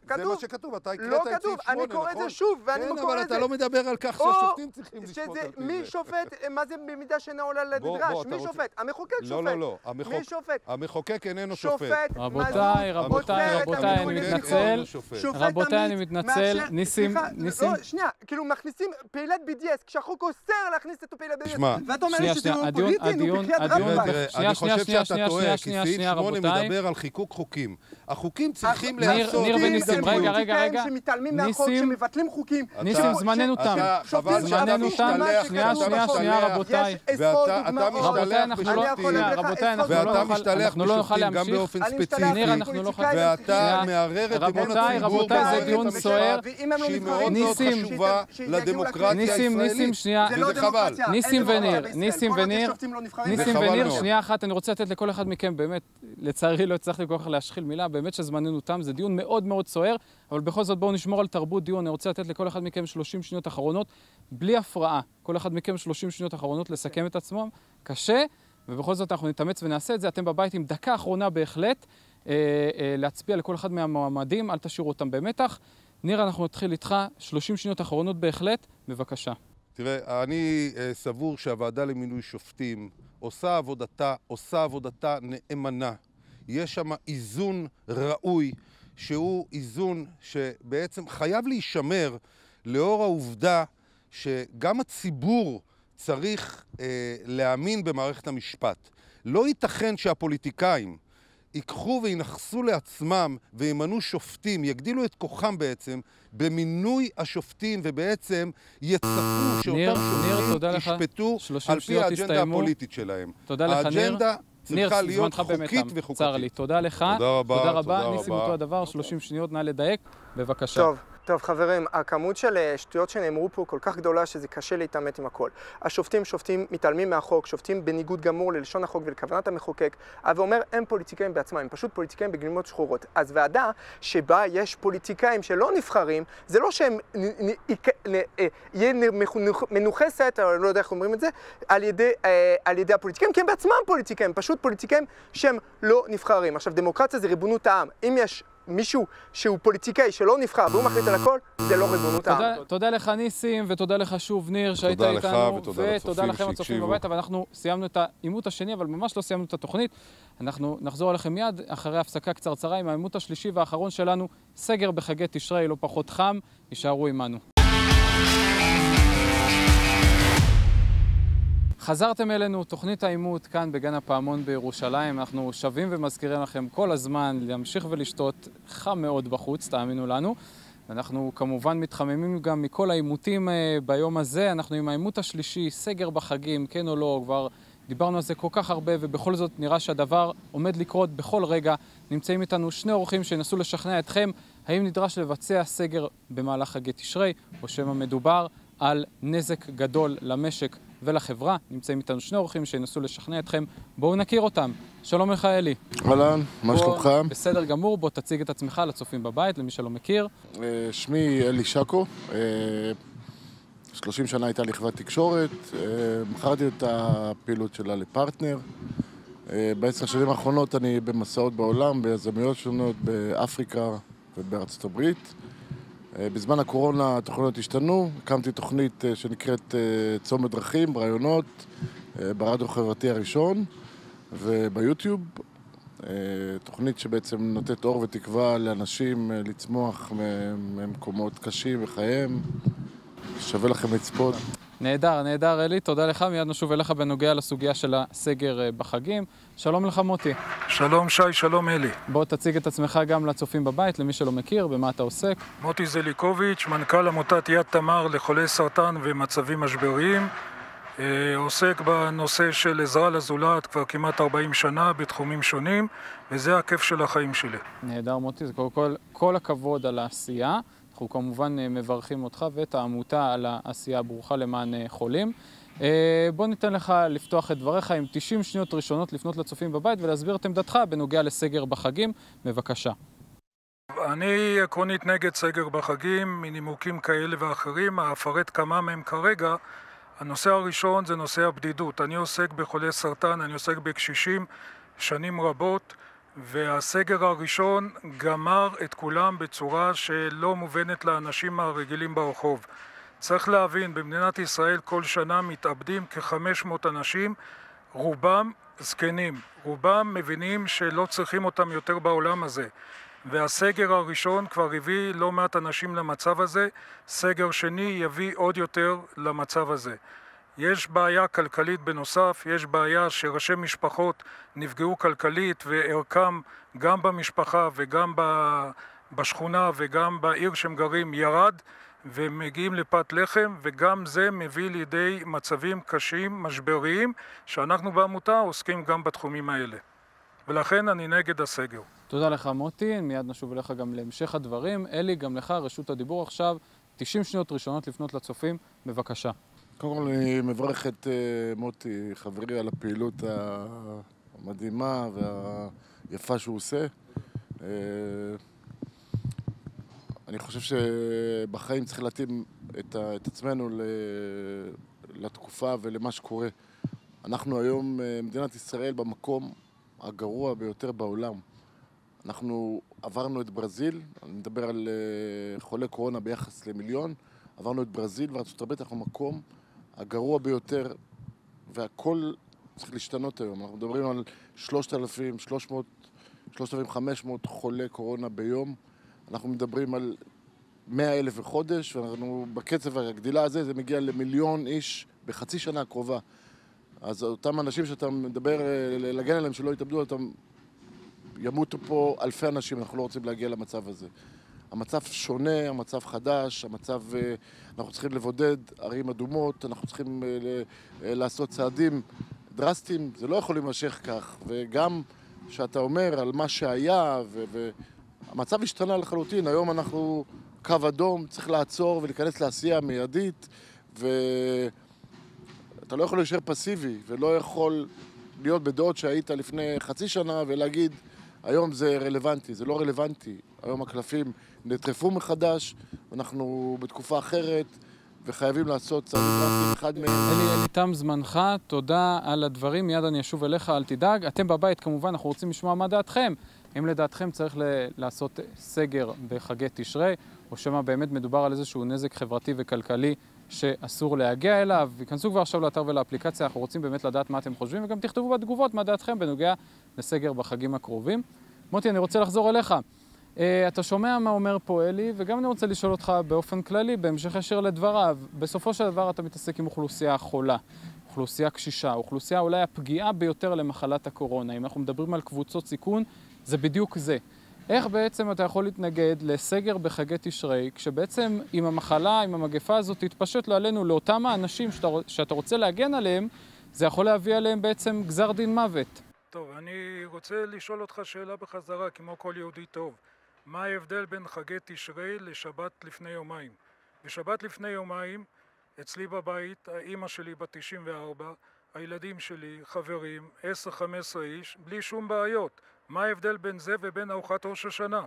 שהוא... זה כתוב. מה שכתוב, אתה הקראת לא את סעיף 8, כתוב, נכון? אני קורא את זה שוב, ואני כן, קורא אבל את אתה זה. לא מדבר על כך או שהשופטים צריכים לשפוט על פי מי זה. שופט, מה זה במידה שאינה עולה אתה מי שופט? המחוקק שופט. לא, לא, לא, המחוק- מי שופט? המחוקק איננו שופט. שופט, רבותיי, רבותיי, רבותיי, אני מתנצל. שופט. שופט רבותיי, אני מתנצל. ניסים, סליחה, ניסים. לא, שנייה, כאילו מכניסים פעילת BDS, כשהחוק אוסר להכניס את הפעילת BDS. תשמע, ואתה אומר לי שזה לא פוליטי, נו בחייאת רבאק. אני חושב שאתה טועה, כי סעיף שנייה, 8 רבותיי. מדבר על חיקוק חוקים. החוקים צריכים ניר- להיעשות ניר וניסים. רגע, רגע, רגע. שמתעלמים מהחוק, ניסים- שמבטלים חוקים. ניסים, זמננו תם. זמננו תם. שנייה, שנייה, שנייה. רבותיי. יש עשרות ואתה- אתה דוגמאות. משתלח רבותיי, אנחנו לא... רבותיי, אנחנו לא נוכל- אנחנו לא נוכל בשופטים גם להמשיך. באופן ספציפי. ניר, אנחנו לא חייבים- ואתה. מערער את אמון הציבור רבותיי, זה במערכת הם לא שהיא מאוד מאוד ניסים. חשובה לדמוקרטיה ניסים, הישראלית. ניסים, שנייה. זה לא וזה חבל. ניסים וניר. ניסים וניר. ניסים וניר. שנייה אחת, אני רוצה לתת לכל אחד מכם, באמת, לצערי לא הצלחתי כל כך להשחיל מילה, באמת שזמננו תם, זה דיון מאוד מאוד סוער, אבל בכל זאת בואו נשמור על תרבות דיון, אני רוצה לתת לכל אחד מכם 30 שניות אחרונות, בלי הפרעה. כל אחד מכם 30 שניות אחרונות לסכם את עצמם, קשה, ובכל זאת אנחנו נתאמץ ונעשה את זה. אתם בבית עם דקה אחרונה בהחלט, אה, אה, להצביע לכל אחד מהמועמדים, אל תשאירו אותם במתח. ניר, אנחנו נתחיל איתך, 30 שניות אחרונות בהחלט, בבקשה. תראה, אני אה, סבור שהוועדה למינוי שופטים עושה עבודתה, עושה עבודתה נאמנה. יש שם איזון ראוי, שהוא איזון שבעצם חייב להישמר לאור העובדה שגם הציבור צריך אה, להאמין במערכת המשפט. לא ייתכן שהפוליטיקאים ייקחו וינכסו לעצמם וימנו שופטים, יגדילו את כוחם בעצם במינוי השופטים ובעצם יצפו שאותם שופטים ישפטו על פי האג'נדה הפוליטית שלהם. תודה לך, ניר. צריכה להיות חוקית וחוקתית. צר לי. תודה לך. תודה רבה, תודה תודה רבה. ניסים. אותו הדבר, 30 שניות, נא לדייק. בבקשה. טוב, טוב חברים, הכמות של אה, שטויות שנאמרו פה כל כך גדולה שזה קשה להתעמת עם הכל. השופטים שופטים מתעלמים מהחוק, שופטים בניגוד גמור ללשון החוק ולכוונת המחוקק, ואומר הם פוליטיקאים בעצמם, הם פשוט פוליטיקאים בגלימות שחורות. אז ועדה שבה יש פוליטיקאים שלא נבחרים, זה לא שהם אה, יהיה מנוכסת, או לא יודע איך אומרים את זה, על ידי, אה, על ידי הפוליטיקאים, כי הם בעצמם פוליטיקאים, פשוט פוליטיקאים שהם לא נבחרים. עכשיו, דמוקרטיה זה ריבונות העם. אם יש מישהו שהוא פוליטיקאי שלא נבחר והוא מחליט על הכל, זה לא ריבונות העם. תודה, לך ניסים, ותודה לך שוב ניר שהיית תודה לך, איתנו, ותודה ותודה לצופים לכם הצופים. בבית, אבל אנחנו סיימנו את העימות השני, אבל ממש לא סיימנו את התוכנית. אנחנו נחזור אליכם מיד אחרי הפסקה קצרצרה עם העימות השלישי והאחרון שלנו, סגר בחגי תשרי, לא פחות חם, יישארו עמנו. חזרתם אלינו, תוכנית העימות כאן בגן הפעמון בירושלים. אנחנו שבים ומזכירים לכם כל הזמן להמשיך ולשתות חם מאוד בחוץ, תאמינו לנו. ואנחנו כמובן מתחממים גם מכל העימותים אה, ביום הזה. אנחנו עם העימות השלישי, סגר בחגים, כן או לא, כבר דיברנו על זה כל כך הרבה, ובכל זאת נראה שהדבר עומד לקרות בכל רגע. נמצאים איתנו שני אורחים שינסו לשכנע אתכם האם נדרש לבצע סגר במהלך חגי תשרי, או שמא מדובר על נזק גדול למשק ולחברה. נמצאים איתנו שני אורחים שינסו לשכנע אתכם. בואו נכיר אותם. שלום לך, אלי. אהלן, מה שלומך? בסדר גמור, בוא תציג את עצמך לצופים בבית, למי שלא מכיר. אה, שמי אלי שקו, אה, 30 שנה הייתה לי חברת תקשורת, אה, מכרתי את הפעילות שלה לפרטנר. אה, בעשר השנים האחרונות אני במסעות בעולם, ביזמיות שונות, באפריקה ובארצות הברית. אה, בזמן הקורונה התוכניות השתנו, הקמתי תוכנית אה, שנקראת אה, צומת דרכים, רעיונות, ברדיו החברתי הראשון וביוטיוב. תוכנית שבעצם נותנת אור ותקווה לאנשים לצמוח ממקומות קשים בחייהם. שווה לכם לצפות. נהדר, נהדר, אלי, תודה לך. מיד נשוב אליך בנוגע לסוגיה של הסגר אה, בחגים. שלום לך, מוטי. שלום שי, שלום אלי. בוא תציג את עצמך גם לצופים בבית, למי שלא מכיר, במה אתה עוסק. מוטי זליקוביץ', מנכ"ל עמותת יד תמר לחולי סרטן ומצבים משבריים. אה, עוסק בנושא של עזרה לזולת כבר כמעט 40 שנה בתחומים שונים, וזה הכיף של החיים שלי. נהדר, מוטי, זה קודם כל, כל הכבוד על העשייה. אנחנו כמובן אה, מברכים אותך ואת העמותה על העשייה הברוכה למען אה, חולים. אה, בוא ניתן לך לפתוח את דבריך עם 90 שניות ראשונות לפנות לצופים בבית ולהסביר את עמדתך בנוגע לסגר בחגים. בבקשה. אני עקרונית נגד סגר בחגים מנימוקים כאלה ואחרים, אפרט כמה מהם כרגע. הנושא הראשון זה נושא הבדידות. אני עוסק בחולי סרטן, אני עוסק בקשישים שנים רבות, והסגר הראשון גמר את כולם בצורה שלא מובנת לאנשים הרגילים ברחוב. צריך להבין, במדינת ישראל כל שנה מתאבדים כ-500 אנשים, רובם זקנים, רובם מבינים שלא צריכים אותם יותר בעולם הזה. והסגר הראשון כבר הביא לא מעט אנשים למצב הזה, סגר שני יביא עוד יותר למצב הזה. יש בעיה כלכלית בנוסף, יש בעיה שראשי משפחות נפגעו כלכלית וערכם גם במשפחה וגם בשכונה וגם בעיר שהם גרים ירד והם מגיעים לפת לחם וגם זה מביא לידי מצבים קשים, משבריים, שאנחנו בעמותה עוסקים גם בתחומים האלה. ולכן אני נגד הסגר. תודה לך, מוטי. מיד נשוב אליך גם להמשך הדברים. אלי, גם לך רשות הדיבור עכשיו. 90 שניות ראשונות לפנות לצופים. בבקשה. קודם כל אני מברך את אה, מוטי, חברי, על הפעילות המדהימה והיפה שהוא עושה. אה, אני חושב שבחיים צריך להתאים את, את עצמנו לתקופה ולמה שקורה. אנחנו היום, אה, מדינת ישראל, במקום הגרוע ביותר בעולם. אנחנו עברנו את ברזיל, אני מדבר על חולי קורונה ביחס למיליון, עברנו את ברזיל וארצות הברית, אנחנו במקום הגרוע ביותר, והכל צריך להשתנות היום. אנחנו מדברים על 3,000, 300, 3,500 חולי קורונה ביום. אנחנו מדברים על 100 אלף בחודש, ואנחנו בקצב הגדילה הזה, זה מגיע למיליון איש בחצי שנה הקרובה. אז אותם אנשים שאתה מדבר, אה, להגן עליהם שלא יתאבדו, אתה... ימותו פה אלפי אנשים, אנחנו לא רוצים להגיע למצב הזה. המצב שונה, המצב חדש, המצב... אה, אנחנו צריכים לבודד ערים אדומות, אנחנו צריכים אה, לעשות צעדים דרסטיים, זה לא יכול להימשך כך. וגם כשאתה אומר על מה שהיה, והמצב השתנה לחלוטין, היום אנחנו קו אדום, צריך לעצור ולהיכנס לעשייה מיידית, ו... אתה לא יכול להישאר פסיבי, ולא יכול להיות בדעות שהיית לפני חצי שנה ולהגיד, היום זה רלוונטי. זה לא רלוונטי. היום הקלפים נטרפו מחדש, אנחנו בתקופה אחרת, וחייבים לעשות צעדים אחד מהם. אלי, אלי, תם זמנך, תודה על הדברים, מיד אני אשוב אליך, אל תדאג. אתם בבית, כמובן, אנחנו רוצים לשמוע מה דעתכם. אם לדעתכם צריך לעשות סגר בחגי תשרי, או שמא באמת מדובר על איזשהו נזק חברתי וכלכלי שאסור להגיע אליו. ייכנסו כבר עכשיו לאתר ולאפליקציה, אנחנו רוצים באמת לדעת מה אתם חושבים, וגם תכתבו בתגובות מה דעתכם בנוגע לסגר בחגים הקרובים. מוטי, אני רוצה לחזור אליך. Uh, אתה שומע מה אומר פה אלי, וגם אני רוצה לשאול אותך באופן כללי, בהמשך ישיר לדבריו. בסופו של דבר אתה מתעסק עם אוכלוסייה חולה, אוכלוסייה קשישה, אוכלוסייה אולי הפגיעה ביותר למחלת הקורונה. אם אנחנו מדברים על קבוצות סיכון, זה בדיוק זה. איך בעצם אתה יכול להתנגד לסגר בחגי תשרי, כשבעצם אם המחלה, אם המגפה הזאת תתפשט לא עלינו, לאותם האנשים שאתה, שאתה רוצה להגן עליהם, זה יכול להביא עליהם בעצם גזר דין מוות. טוב, אני רוצה לשאול אותך שאלה בחזרה, כמו כל יהודי טוב. מה ההבדל בין חגי תשרי לשבת לפני יומיים? בשבת לפני יומיים, אצלי בבית, האימא שלי בת 94, הילדים שלי, חברים, 10-15 איש, בלי שום בעיות. מה ההבדל בין זה ובין ארוחת ראש השנה?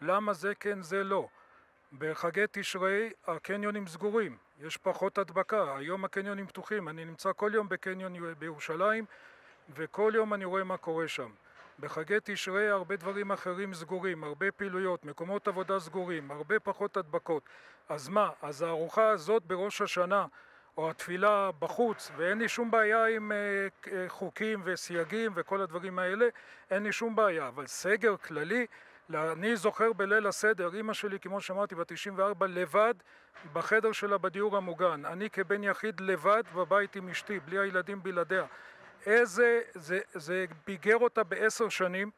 למה זה כן זה לא? בחגי תשרי הקניונים סגורים, יש פחות הדבקה, היום הקניונים פתוחים, אני נמצא כל יום בקניון בירושלים וכל יום אני רואה מה קורה שם. בחגי תשרי הרבה דברים אחרים סגורים, הרבה פעילויות, מקומות עבודה סגורים, הרבה פחות הדבקות. אז מה, אז הארוחה הזאת בראש השנה או התפילה בחוץ, ואין לי שום בעיה עם uh, חוקים וסייגים וכל הדברים האלה, אין לי שום בעיה, אבל סגר כללי, אני זוכר בליל הסדר, אימא שלי, כמו שאמרתי, בת 94, לבד בחדר שלה בדיור המוגן. אני כבן יחיד לבד בבית עם אשתי, בלי הילדים בלעדיה. איזה, זה, זה ביגר אותה בעשר שנים,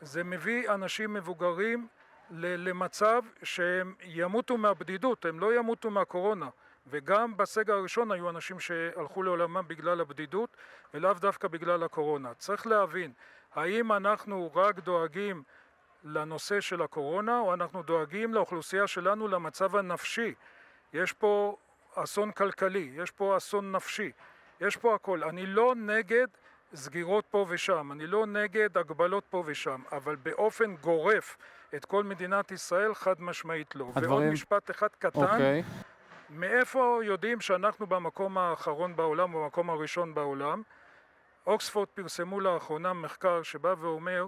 זה מביא אנשים מבוגרים למצב שהם ימותו מהבדידות, הם לא ימותו מהקורונה. וגם בסגר הראשון היו אנשים שהלכו לעולמם בגלל הבדידות ולאו דווקא בגלל הקורונה. צריך להבין, האם אנחנו רק דואגים לנושא של הקורונה או אנחנו דואגים לאוכלוסייה שלנו למצב הנפשי? יש פה אסון כלכלי, יש פה אסון נפשי, יש פה הכל. אני לא נגד סגירות פה ושם, אני לא נגד הגבלות פה ושם, אבל באופן גורף את כל מדינת ישראל חד משמעית לא. הדברים... ועוד משפט אחד קטן. אוקיי. מאיפה יודעים שאנחנו במקום האחרון בעולם, במקום הראשון בעולם? אוקספורד פרסמו לאחרונה מחקר שבא ואומר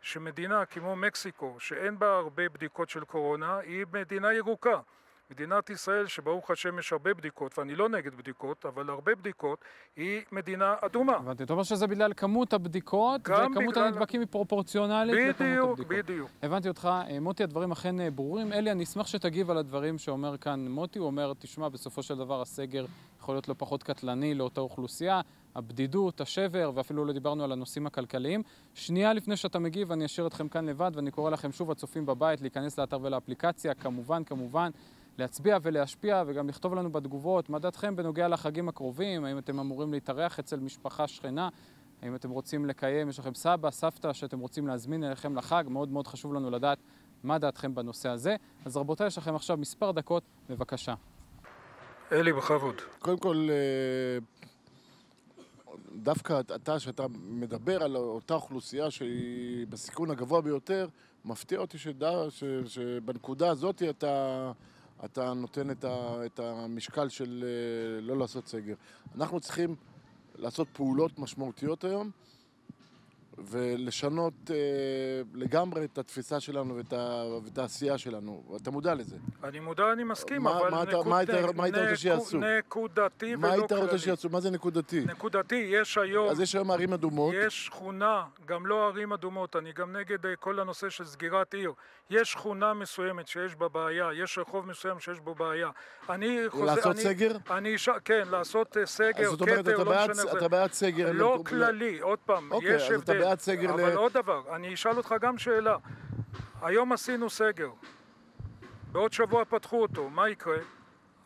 שמדינה כמו מקסיקו, שאין בה הרבה בדיקות של קורונה, היא מדינה ירוקה. מדינת ישראל, שברוך השם יש הרבה בדיקות, ואני לא נגד בדיקות, אבל הרבה בדיקות, היא מדינה אדומה. הבנתי, אתה אומר שזה בגלל כמות הבדיקות, וכמות בגלל... הנדבקים היא פרופורציונלית בדיוק, לכמות הבדיקות. בדיוק, בדיוק. הבנתי אותך. אה, מוטי, הדברים אכן אה, ברורים. אלי, אני אשמח שתגיב על הדברים שאומר כאן מוטי. הוא אומר, תשמע, בסופו של דבר הסגר יכול להיות לא פחות קטלני לאותה אוכלוסייה. הבדידות, השבר, ואפילו לא דיברנו על הנושאים הכלכליים. שנייה לפני שאתה מגיב, אני אשאיר אתכם כאן לבד, ואני קורא לכם שוב, הצופים בבית, להיכנס לאתר ולאפליקציה, כמובן, כמובן. להצביע ולהשפיע וגם לכתוב לנו בתגובות מה דעתכם בנוגע לחגים הקרובים, האם אתם אמורים להתארח אצל משפחה שכנה, האם אתם רוצים לקיים, יש לכם סבא, סבתא שאתם רוצים להזמין אליכם לחג, מאוד מאוד חשוב לנו לדעת מה דעתכם בנושא הזה. אז רבותיי, יש לכם עכשיו מספר דקות, בבקשה. אלי, בכבוד. קודם כל, אה, דווקא אתה, שאתה מדבר על אותה אוכלוסייה שהיא בסיכון הגבוה ביותר, מפתיע אותי שדע, ש, שבנקודה הזאת אתה... אתה נותן את, ה, את המשקל של אה, לא לעשות סגר. אנחנו צריכים לעשות פעולות משמעותיות היום, ולשנות אה, לגמרי את התפיסה שלנו ואת, ה, ואת העשייה שלנו. אתה מודע לזה. אני מודע, אני מסכים, מה- אבל מה אתה- נקוד- מה היית- מה היית רוצה שיעשו? נקודתי מה ולא היית רוצה כללי. שיעשו? מה זה נקודתי? נקודתי, יש היום... אז יש היום ערים אדומות. יש שכונה, גם לא ערים אדומות, אני גם נגד אה, כל הנושא של סגירת עיר. יש שכונה מסוימת שיש בה בעיה, יש רחוב מסוים שיש בו בעיה. אני חוזר... לעשות אני, סגר? אני. כן, לעשות אה, סגר, אז זאת אומרת, כתר, אתה לא משנה איך זה. אתה בעד סגר לא כללי, עוד פעם, אוקיי, יש הבדל. בעד סגר ל- אבל עוד דבר, אני אשאל אותך גם שאלה. היום עשינו סגר, בעוד שבוע פתחו אותו, מה יקרה?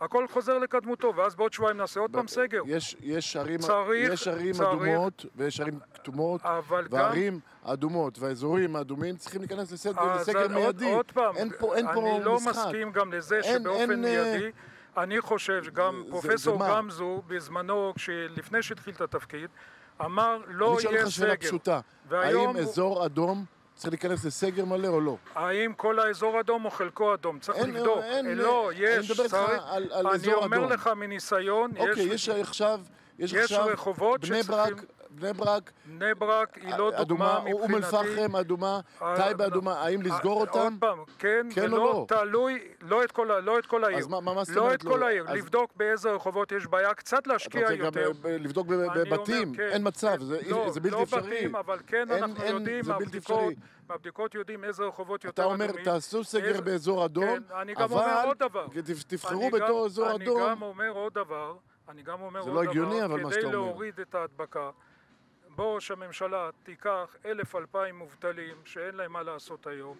הכל חוזר לקדמותו, ואז בעוד שבועיים נעשה עוד פעם סגר. יש, יש ערים, צריך- יש ערים צריך- אדומות ויש ערים כתומות, אבל גם- האדומות והאזורים האדומים צריכים להיכנס לסגר, אז לסגר עוד- מיידי. עוד פעם, אין פה, אין פה אני לא משחק. מסכים גם לזה אין- שבאופן אין, אה, מיידי, אני חושב שגם זה- פרופסור? גמזו בזמנו, לפני שהתחיל את התפקיד, אמר לא אני שואל יהיה אותך שאלה סגר. פשוטה. האם אזור אדום צריך להיכנס לסגר מלא או לא? האם כל האזור אדום או חלקו אדום? צריך אין- לבדוק. אין- לא, אני יש, מדבר איתך צריך- על- על אני אזור אומר אדום. לך מניסיון, אוקיי, יש עכשיו... יש יש עכשיו רחובות בני ברק, בני ברק, בני ברק היא לא דוגמה אדומה, אום מבחינתי. אל-פחם אדומה, אה, טייבה לא. אדומה, האם לסגור אה, אותם? עוד פעם, כן, כן או ולא לא? תלוי, לא את כל לא את כל העיר. אז מה- מה- זאת לא אומרת את כל לא? העיר, אז- לבדוק באיזה רחובות יש בעיה, קצת אתה להשקיע רוצה גם יותר. אה, ב- לבדוק ב- אני אומר, בבתים, כן. אין מצב, זה לא, זה בלתי לא אפשרי. בתים, אבל כן אין- אנחנו אין- יודעים זה בלתי מהבדיקות, אפשרי. מהבדיקות יודעים איזה רחובות אתה יותר אומר, אדומים. תעשו סגר באזור אדום, אני גם אומר אבל עוד דבר. תב- תבחרו אני בתור גם- אזור אני אדום. גם אומר עוד דבר, אני גם אומר זה עוד לא דבר, כדי אומר. להוריד את ההדבקה, בוא שהממשלה תיקח אלף אלפיים מובטלים שאין להם מה לעשות היום,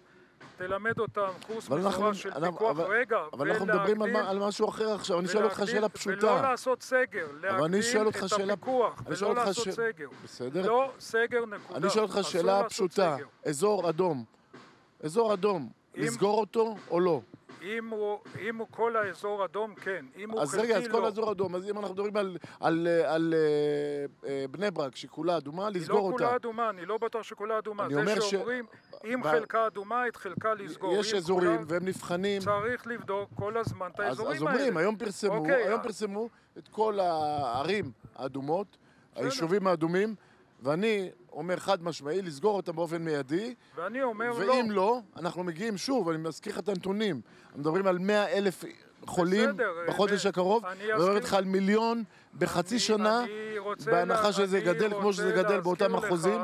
תלמד אותם קורס אנחנו- מפורש של אנחנו- פיקוח, אבל- רגע, אבל אנחנו מדברים על ולהגדיל- מה- על משהו אחר עכשיו, אני שואל אותך ולהגדיל- שאלה ולא פשוטה. לעשות סגר, להגדיל את שאלה- הפיקוח, ולא לעשות ש- סגר. בסדר? לא סגר נקודה. אני שואל אותך שאלה פשוטה, סגר. אזור אדום, אזור אדום, אם- לסגור אותו או לא? אם הוא, אם הוא כל האזור אדום, כן. אם הוא אז רגע, אז כל לא. האזור אדום, אז אם אנחנו מדברים על- על אה, על, אה, אה, בני ברק, שהיא כולה אדומה, היא לסגור לא אותה. כולה אדומה, אני לא בטוח שכולה אדומה. זה אומר ש- שאומרים, אם ב- חלקה אדומה, את חלקה לסגור. יש אזורים, כולה- והם נבחנים. צריך לבדוק כל הזמן את אז, האזורים אז אומרים, האלה. היום פרסמו, אוקיי, היום אה. פרסמו את כל הערים האדומות, היישובים האדומים, ואני אומר חד משמעי, לסגור אותם באופן מיידי, ואני אומר לא. ואם לא, אנחנו מגיעים שוב, אני מזכיר לך את הנתונים, מדברים על 100 אלף חולים בסדר, בחודש אה, הקרוב, אני אני מדבר אסכים. איתך על מיליון בחצי אני- שנה, אני רוצה בהנחה לה- שזה גדל כמו שזה רוצה גדל באותם לך- אחוזים,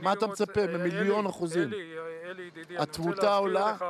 מה אתה רוצה- מצפה? ממיליון אלי, אחוזים. אלי, אלי ידידי, אני רוצה להזכיר עולה, לך-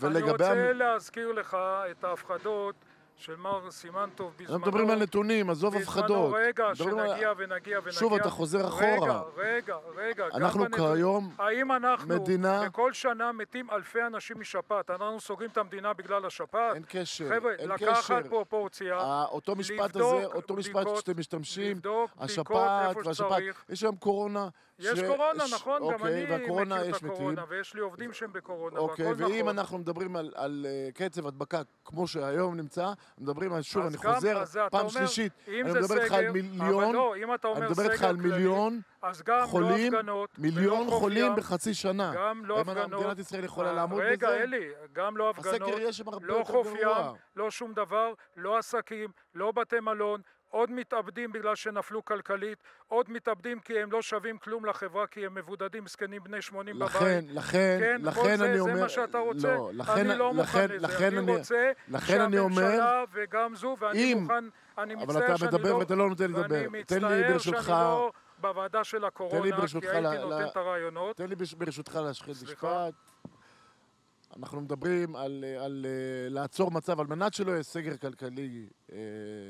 ולגבי אני רוצה להזכיר לך את ההפחדות של מר סימנטוב בזמנו. אנחנו מדברים על נתונים, עזוב בזמנו, הפחדות. רגע, מדברים על- שנגיע ונגיע ונגיע. שוב, אתה חוזר אחורה. רגע, רגע, רגע. אנחנו כיום האם אנחנו, מדינה- בכל שנה מתים אלפי אנשים משפעת, אנחנו סוגרים את המדינה בגלל השפעת? אין קשר, חבר'ה, אין לקחת קשר. פרופורציה, ה- אותו משפט לבדוק הזה, אותו משפט בדיקות, שאתם משתמשים, לבדוק השפעת והשפעת. יש היום קורונה. יש ש- קורונה, ש- נכון, גם אוקיי, אני והקורונה מכיר יש את הקורונה, מתים. ויש לי עובדים שהם בקורונה, אוקיי, והכל ואם נכון. אנחנו מדברים על, על אה, קצב הדבקה כמו שהיום נמצא, מדברים על, שוב, אני גם- חוזר, אז פעם אומר, שלישית, אני מדבר איתך על מיליון, לא, אני מדבר איתך על מיליון גם חולים, לא מיליון חולים ים, בחצי שנה. גם לא האם הפגנות. מדינת ישראל יכולה אה, לעמוד בזה? רגע, אלי, גם לא הסקר הפגנות, יהיה שם הרבה לא חוף. ים, לא שום דבר, לא עסקים, לא בתי מלון, עוד מתאבדים בגלל שנפלו כלכלית, עוד מתאבדים כי הם לא שווים כלום לחברה, כי הם מבודדים, זקנים בני 80 בבית. לכן, לכן, כן, לכן כל זה, אני זה אומר... מה שאתה רוצה? לא, לכן, אני לא מוכן לכן, לזה. לכן אני רוצה לכן אני אומר... שהממשלה וגם זו, ואני אם- מוכן, אני אבל מצטער אתה שאני מדבר לא... ואתה לא נותן לדבר. ואני תן לי מצטער שאני לא בוועדה של הקורונה, כי הייתי ל- נותן ל- את הרעיונות. תן לי ברש- ברשותך להשחיל. משפט. אנחנו מדברים על, על אה, לעצור מצב, על מנת שלא יהיה סגר כלכלי אה,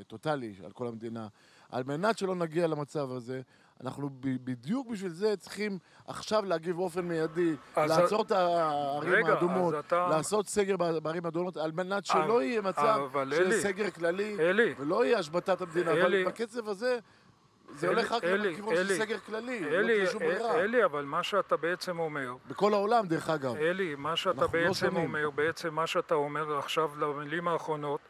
טוטאלי על כל המדינה, על מנת שלא נגיע למצב הזה, אנחנו ב- בדיוק בשביל זה צריכים עכשיו להגיב באופן מיידי, לעצור את הערים רגע, האדומות, אתה- לעשות סגר בערים האדומות, על מנת שלא אבל- יהיה מצב אלי, סגר כללי, אלי, ולא יהיה השבתת המדינה, אלי, אבל בקצב הזה זה הולך רק לכיוון של סגר כללי, לא אלי, ברירה. אלי, אבל מה שאתה בעצם אומר, בכל העולם, דרך אגב. אלי, מה שאתה לא בעצם שונים. אומר, בעצם מה שאתה אומר עכשיו למילים האחרונות,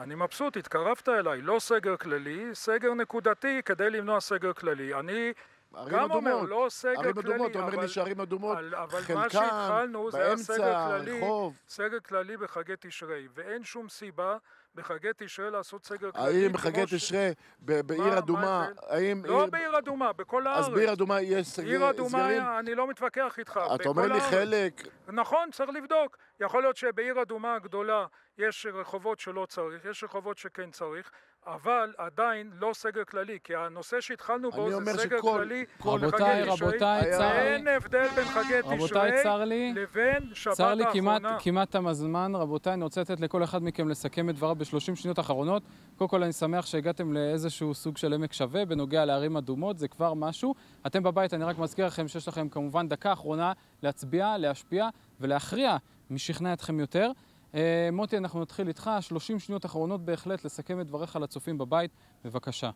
אני מבסוט, התקרבת אליי, לא סגר כללי, סגר נקודתי כדי למנוע סגר כללי. אני ערים גם אומר, אדומות. לא סגר ערים כללי, אדומות, אתה אומר אבל- לי שערים אדומות, אבל- אבל מה חלקן, שהתחלנו זה היה סגר באמצע, כללי, רחוב. סגר כללי בחגי תשרי, ואין שום סיבה בחגי תשרי לעשות סגר כללי. האם בחגי תשרי, בעיר מה אדומה? האם... לא עיר- בעיר אדומה, בכל הארץ. אז בעיר אדומה יש סגר- עיר אדומה, סגרים? אני לא מתווכח איתך. אתה אומר לי. חלק, נכון, צריך לבדוק. יכול להיות שבעיר אדומה הגדולה יש רחובות שלא צריך, יש רחובות שכן צריך, אבל עדיין לא סגר כללי, כי הנושא שהתחלנו בו זה סגר שכל- כללי רבותיי, תשרי. רבותיי, צר לי. אין הבדל בין חגי תשרי. לבין שבת צר לי, כמעט, האחרונה. כמעט תם הזמן. רבותיי, אני רוצה לתת לכל אחד מכם לסכם את דבריו ב-30 שניות אחרונות. קודם כל, אני שמח שהגעתם לאיזשהו סוג של עמק שווה בנוגע לערים אדומות, זה כבר משהו. אתם בבית, אני רק מזכיר לכם שיש לכם כמובן דקה אחרונה להצביע, להשפיע ולהכריע מי שכנע אתכם יותר. אה, מוטי, אנחנו נתחיל איתך, 30 שניות אחרונות בהחלט לסכם את דבריך לצופים בבית. בבקשה.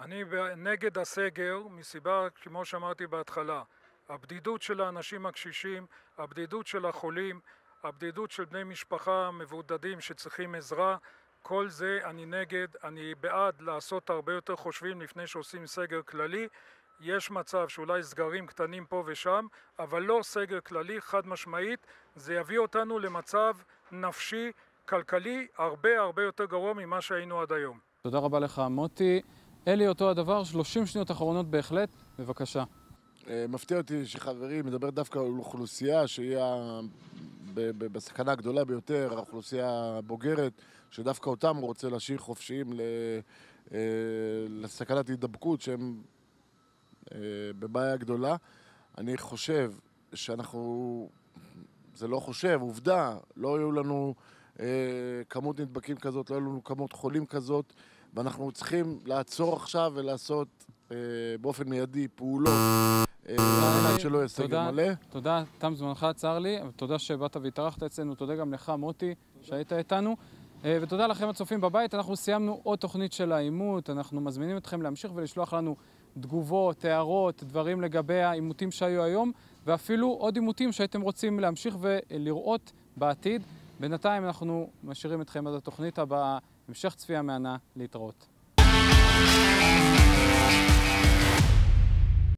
אני נגד הסגר מסיבה, כמו שאמרתי בהתחלה, הבדידות של האנשים הקשישים, הבדידות של החולים, הבדידות של בני משפחה מבודדים שצריכים עזרה, כל זה אני נגד, אני בעד לעשות הרבה יותר חושבים לפני שעושים סגר כללי. יש מצב שאולי סגרים קטנים פה ושם, אבל לא סגר כללי, חד משמעית, זה יביא אותנו למצב נפשי, כלכלי, הרבה הרבה יותר גרוע ממה שהיינו עד היום. תודה רבה לך, מוטי. אלי, אותו הדבר, 30 שניות אחרונות בהחלט. בבקשה. אה, מפתיע אותי שחברי מדבר דווקא על אוכלוסייה שהיא בסכנה הגדולה ביותר, האוכלוסייה הבוגרת, שדווקא אותם הוא רוצה להשאיר חופשיים אה, לסכנת הידבקות, שהם בבעיה גדולה. אני חושב שאנחנו, זה לא חושב, עובדה, לא יהיו לנו אה, כמות נדבקים כזאת, לא יהיו לנו כמות חולים כזאת, ואנחנו צריכים לעצור עכשיו ולעשות אה, באופן מיידי פעולות אה, על מנת שלא יהיה. מלא. תודה, תם זמנך, צר לי, תודה שבאת והתארחת אצלנו, תודה גם לך, מוטי, שהיית איתנו. אה, ותודה לכם הצופים בבית, אנחנו סיימנו עוד תוכנית של העימות, אנחנו מזמינים אתכם להמשיך ולשלוח לנו תגובות, הערות, דברים לגבי העימותים שהיו היום, ואפילו עוד עימותים שהייתם רוצים להמשיך ולראות בעתיד. בינתיים אנחנו משאירים אתכם עד התוכנית הבאה, המשך צפייה מהנה, להתראות.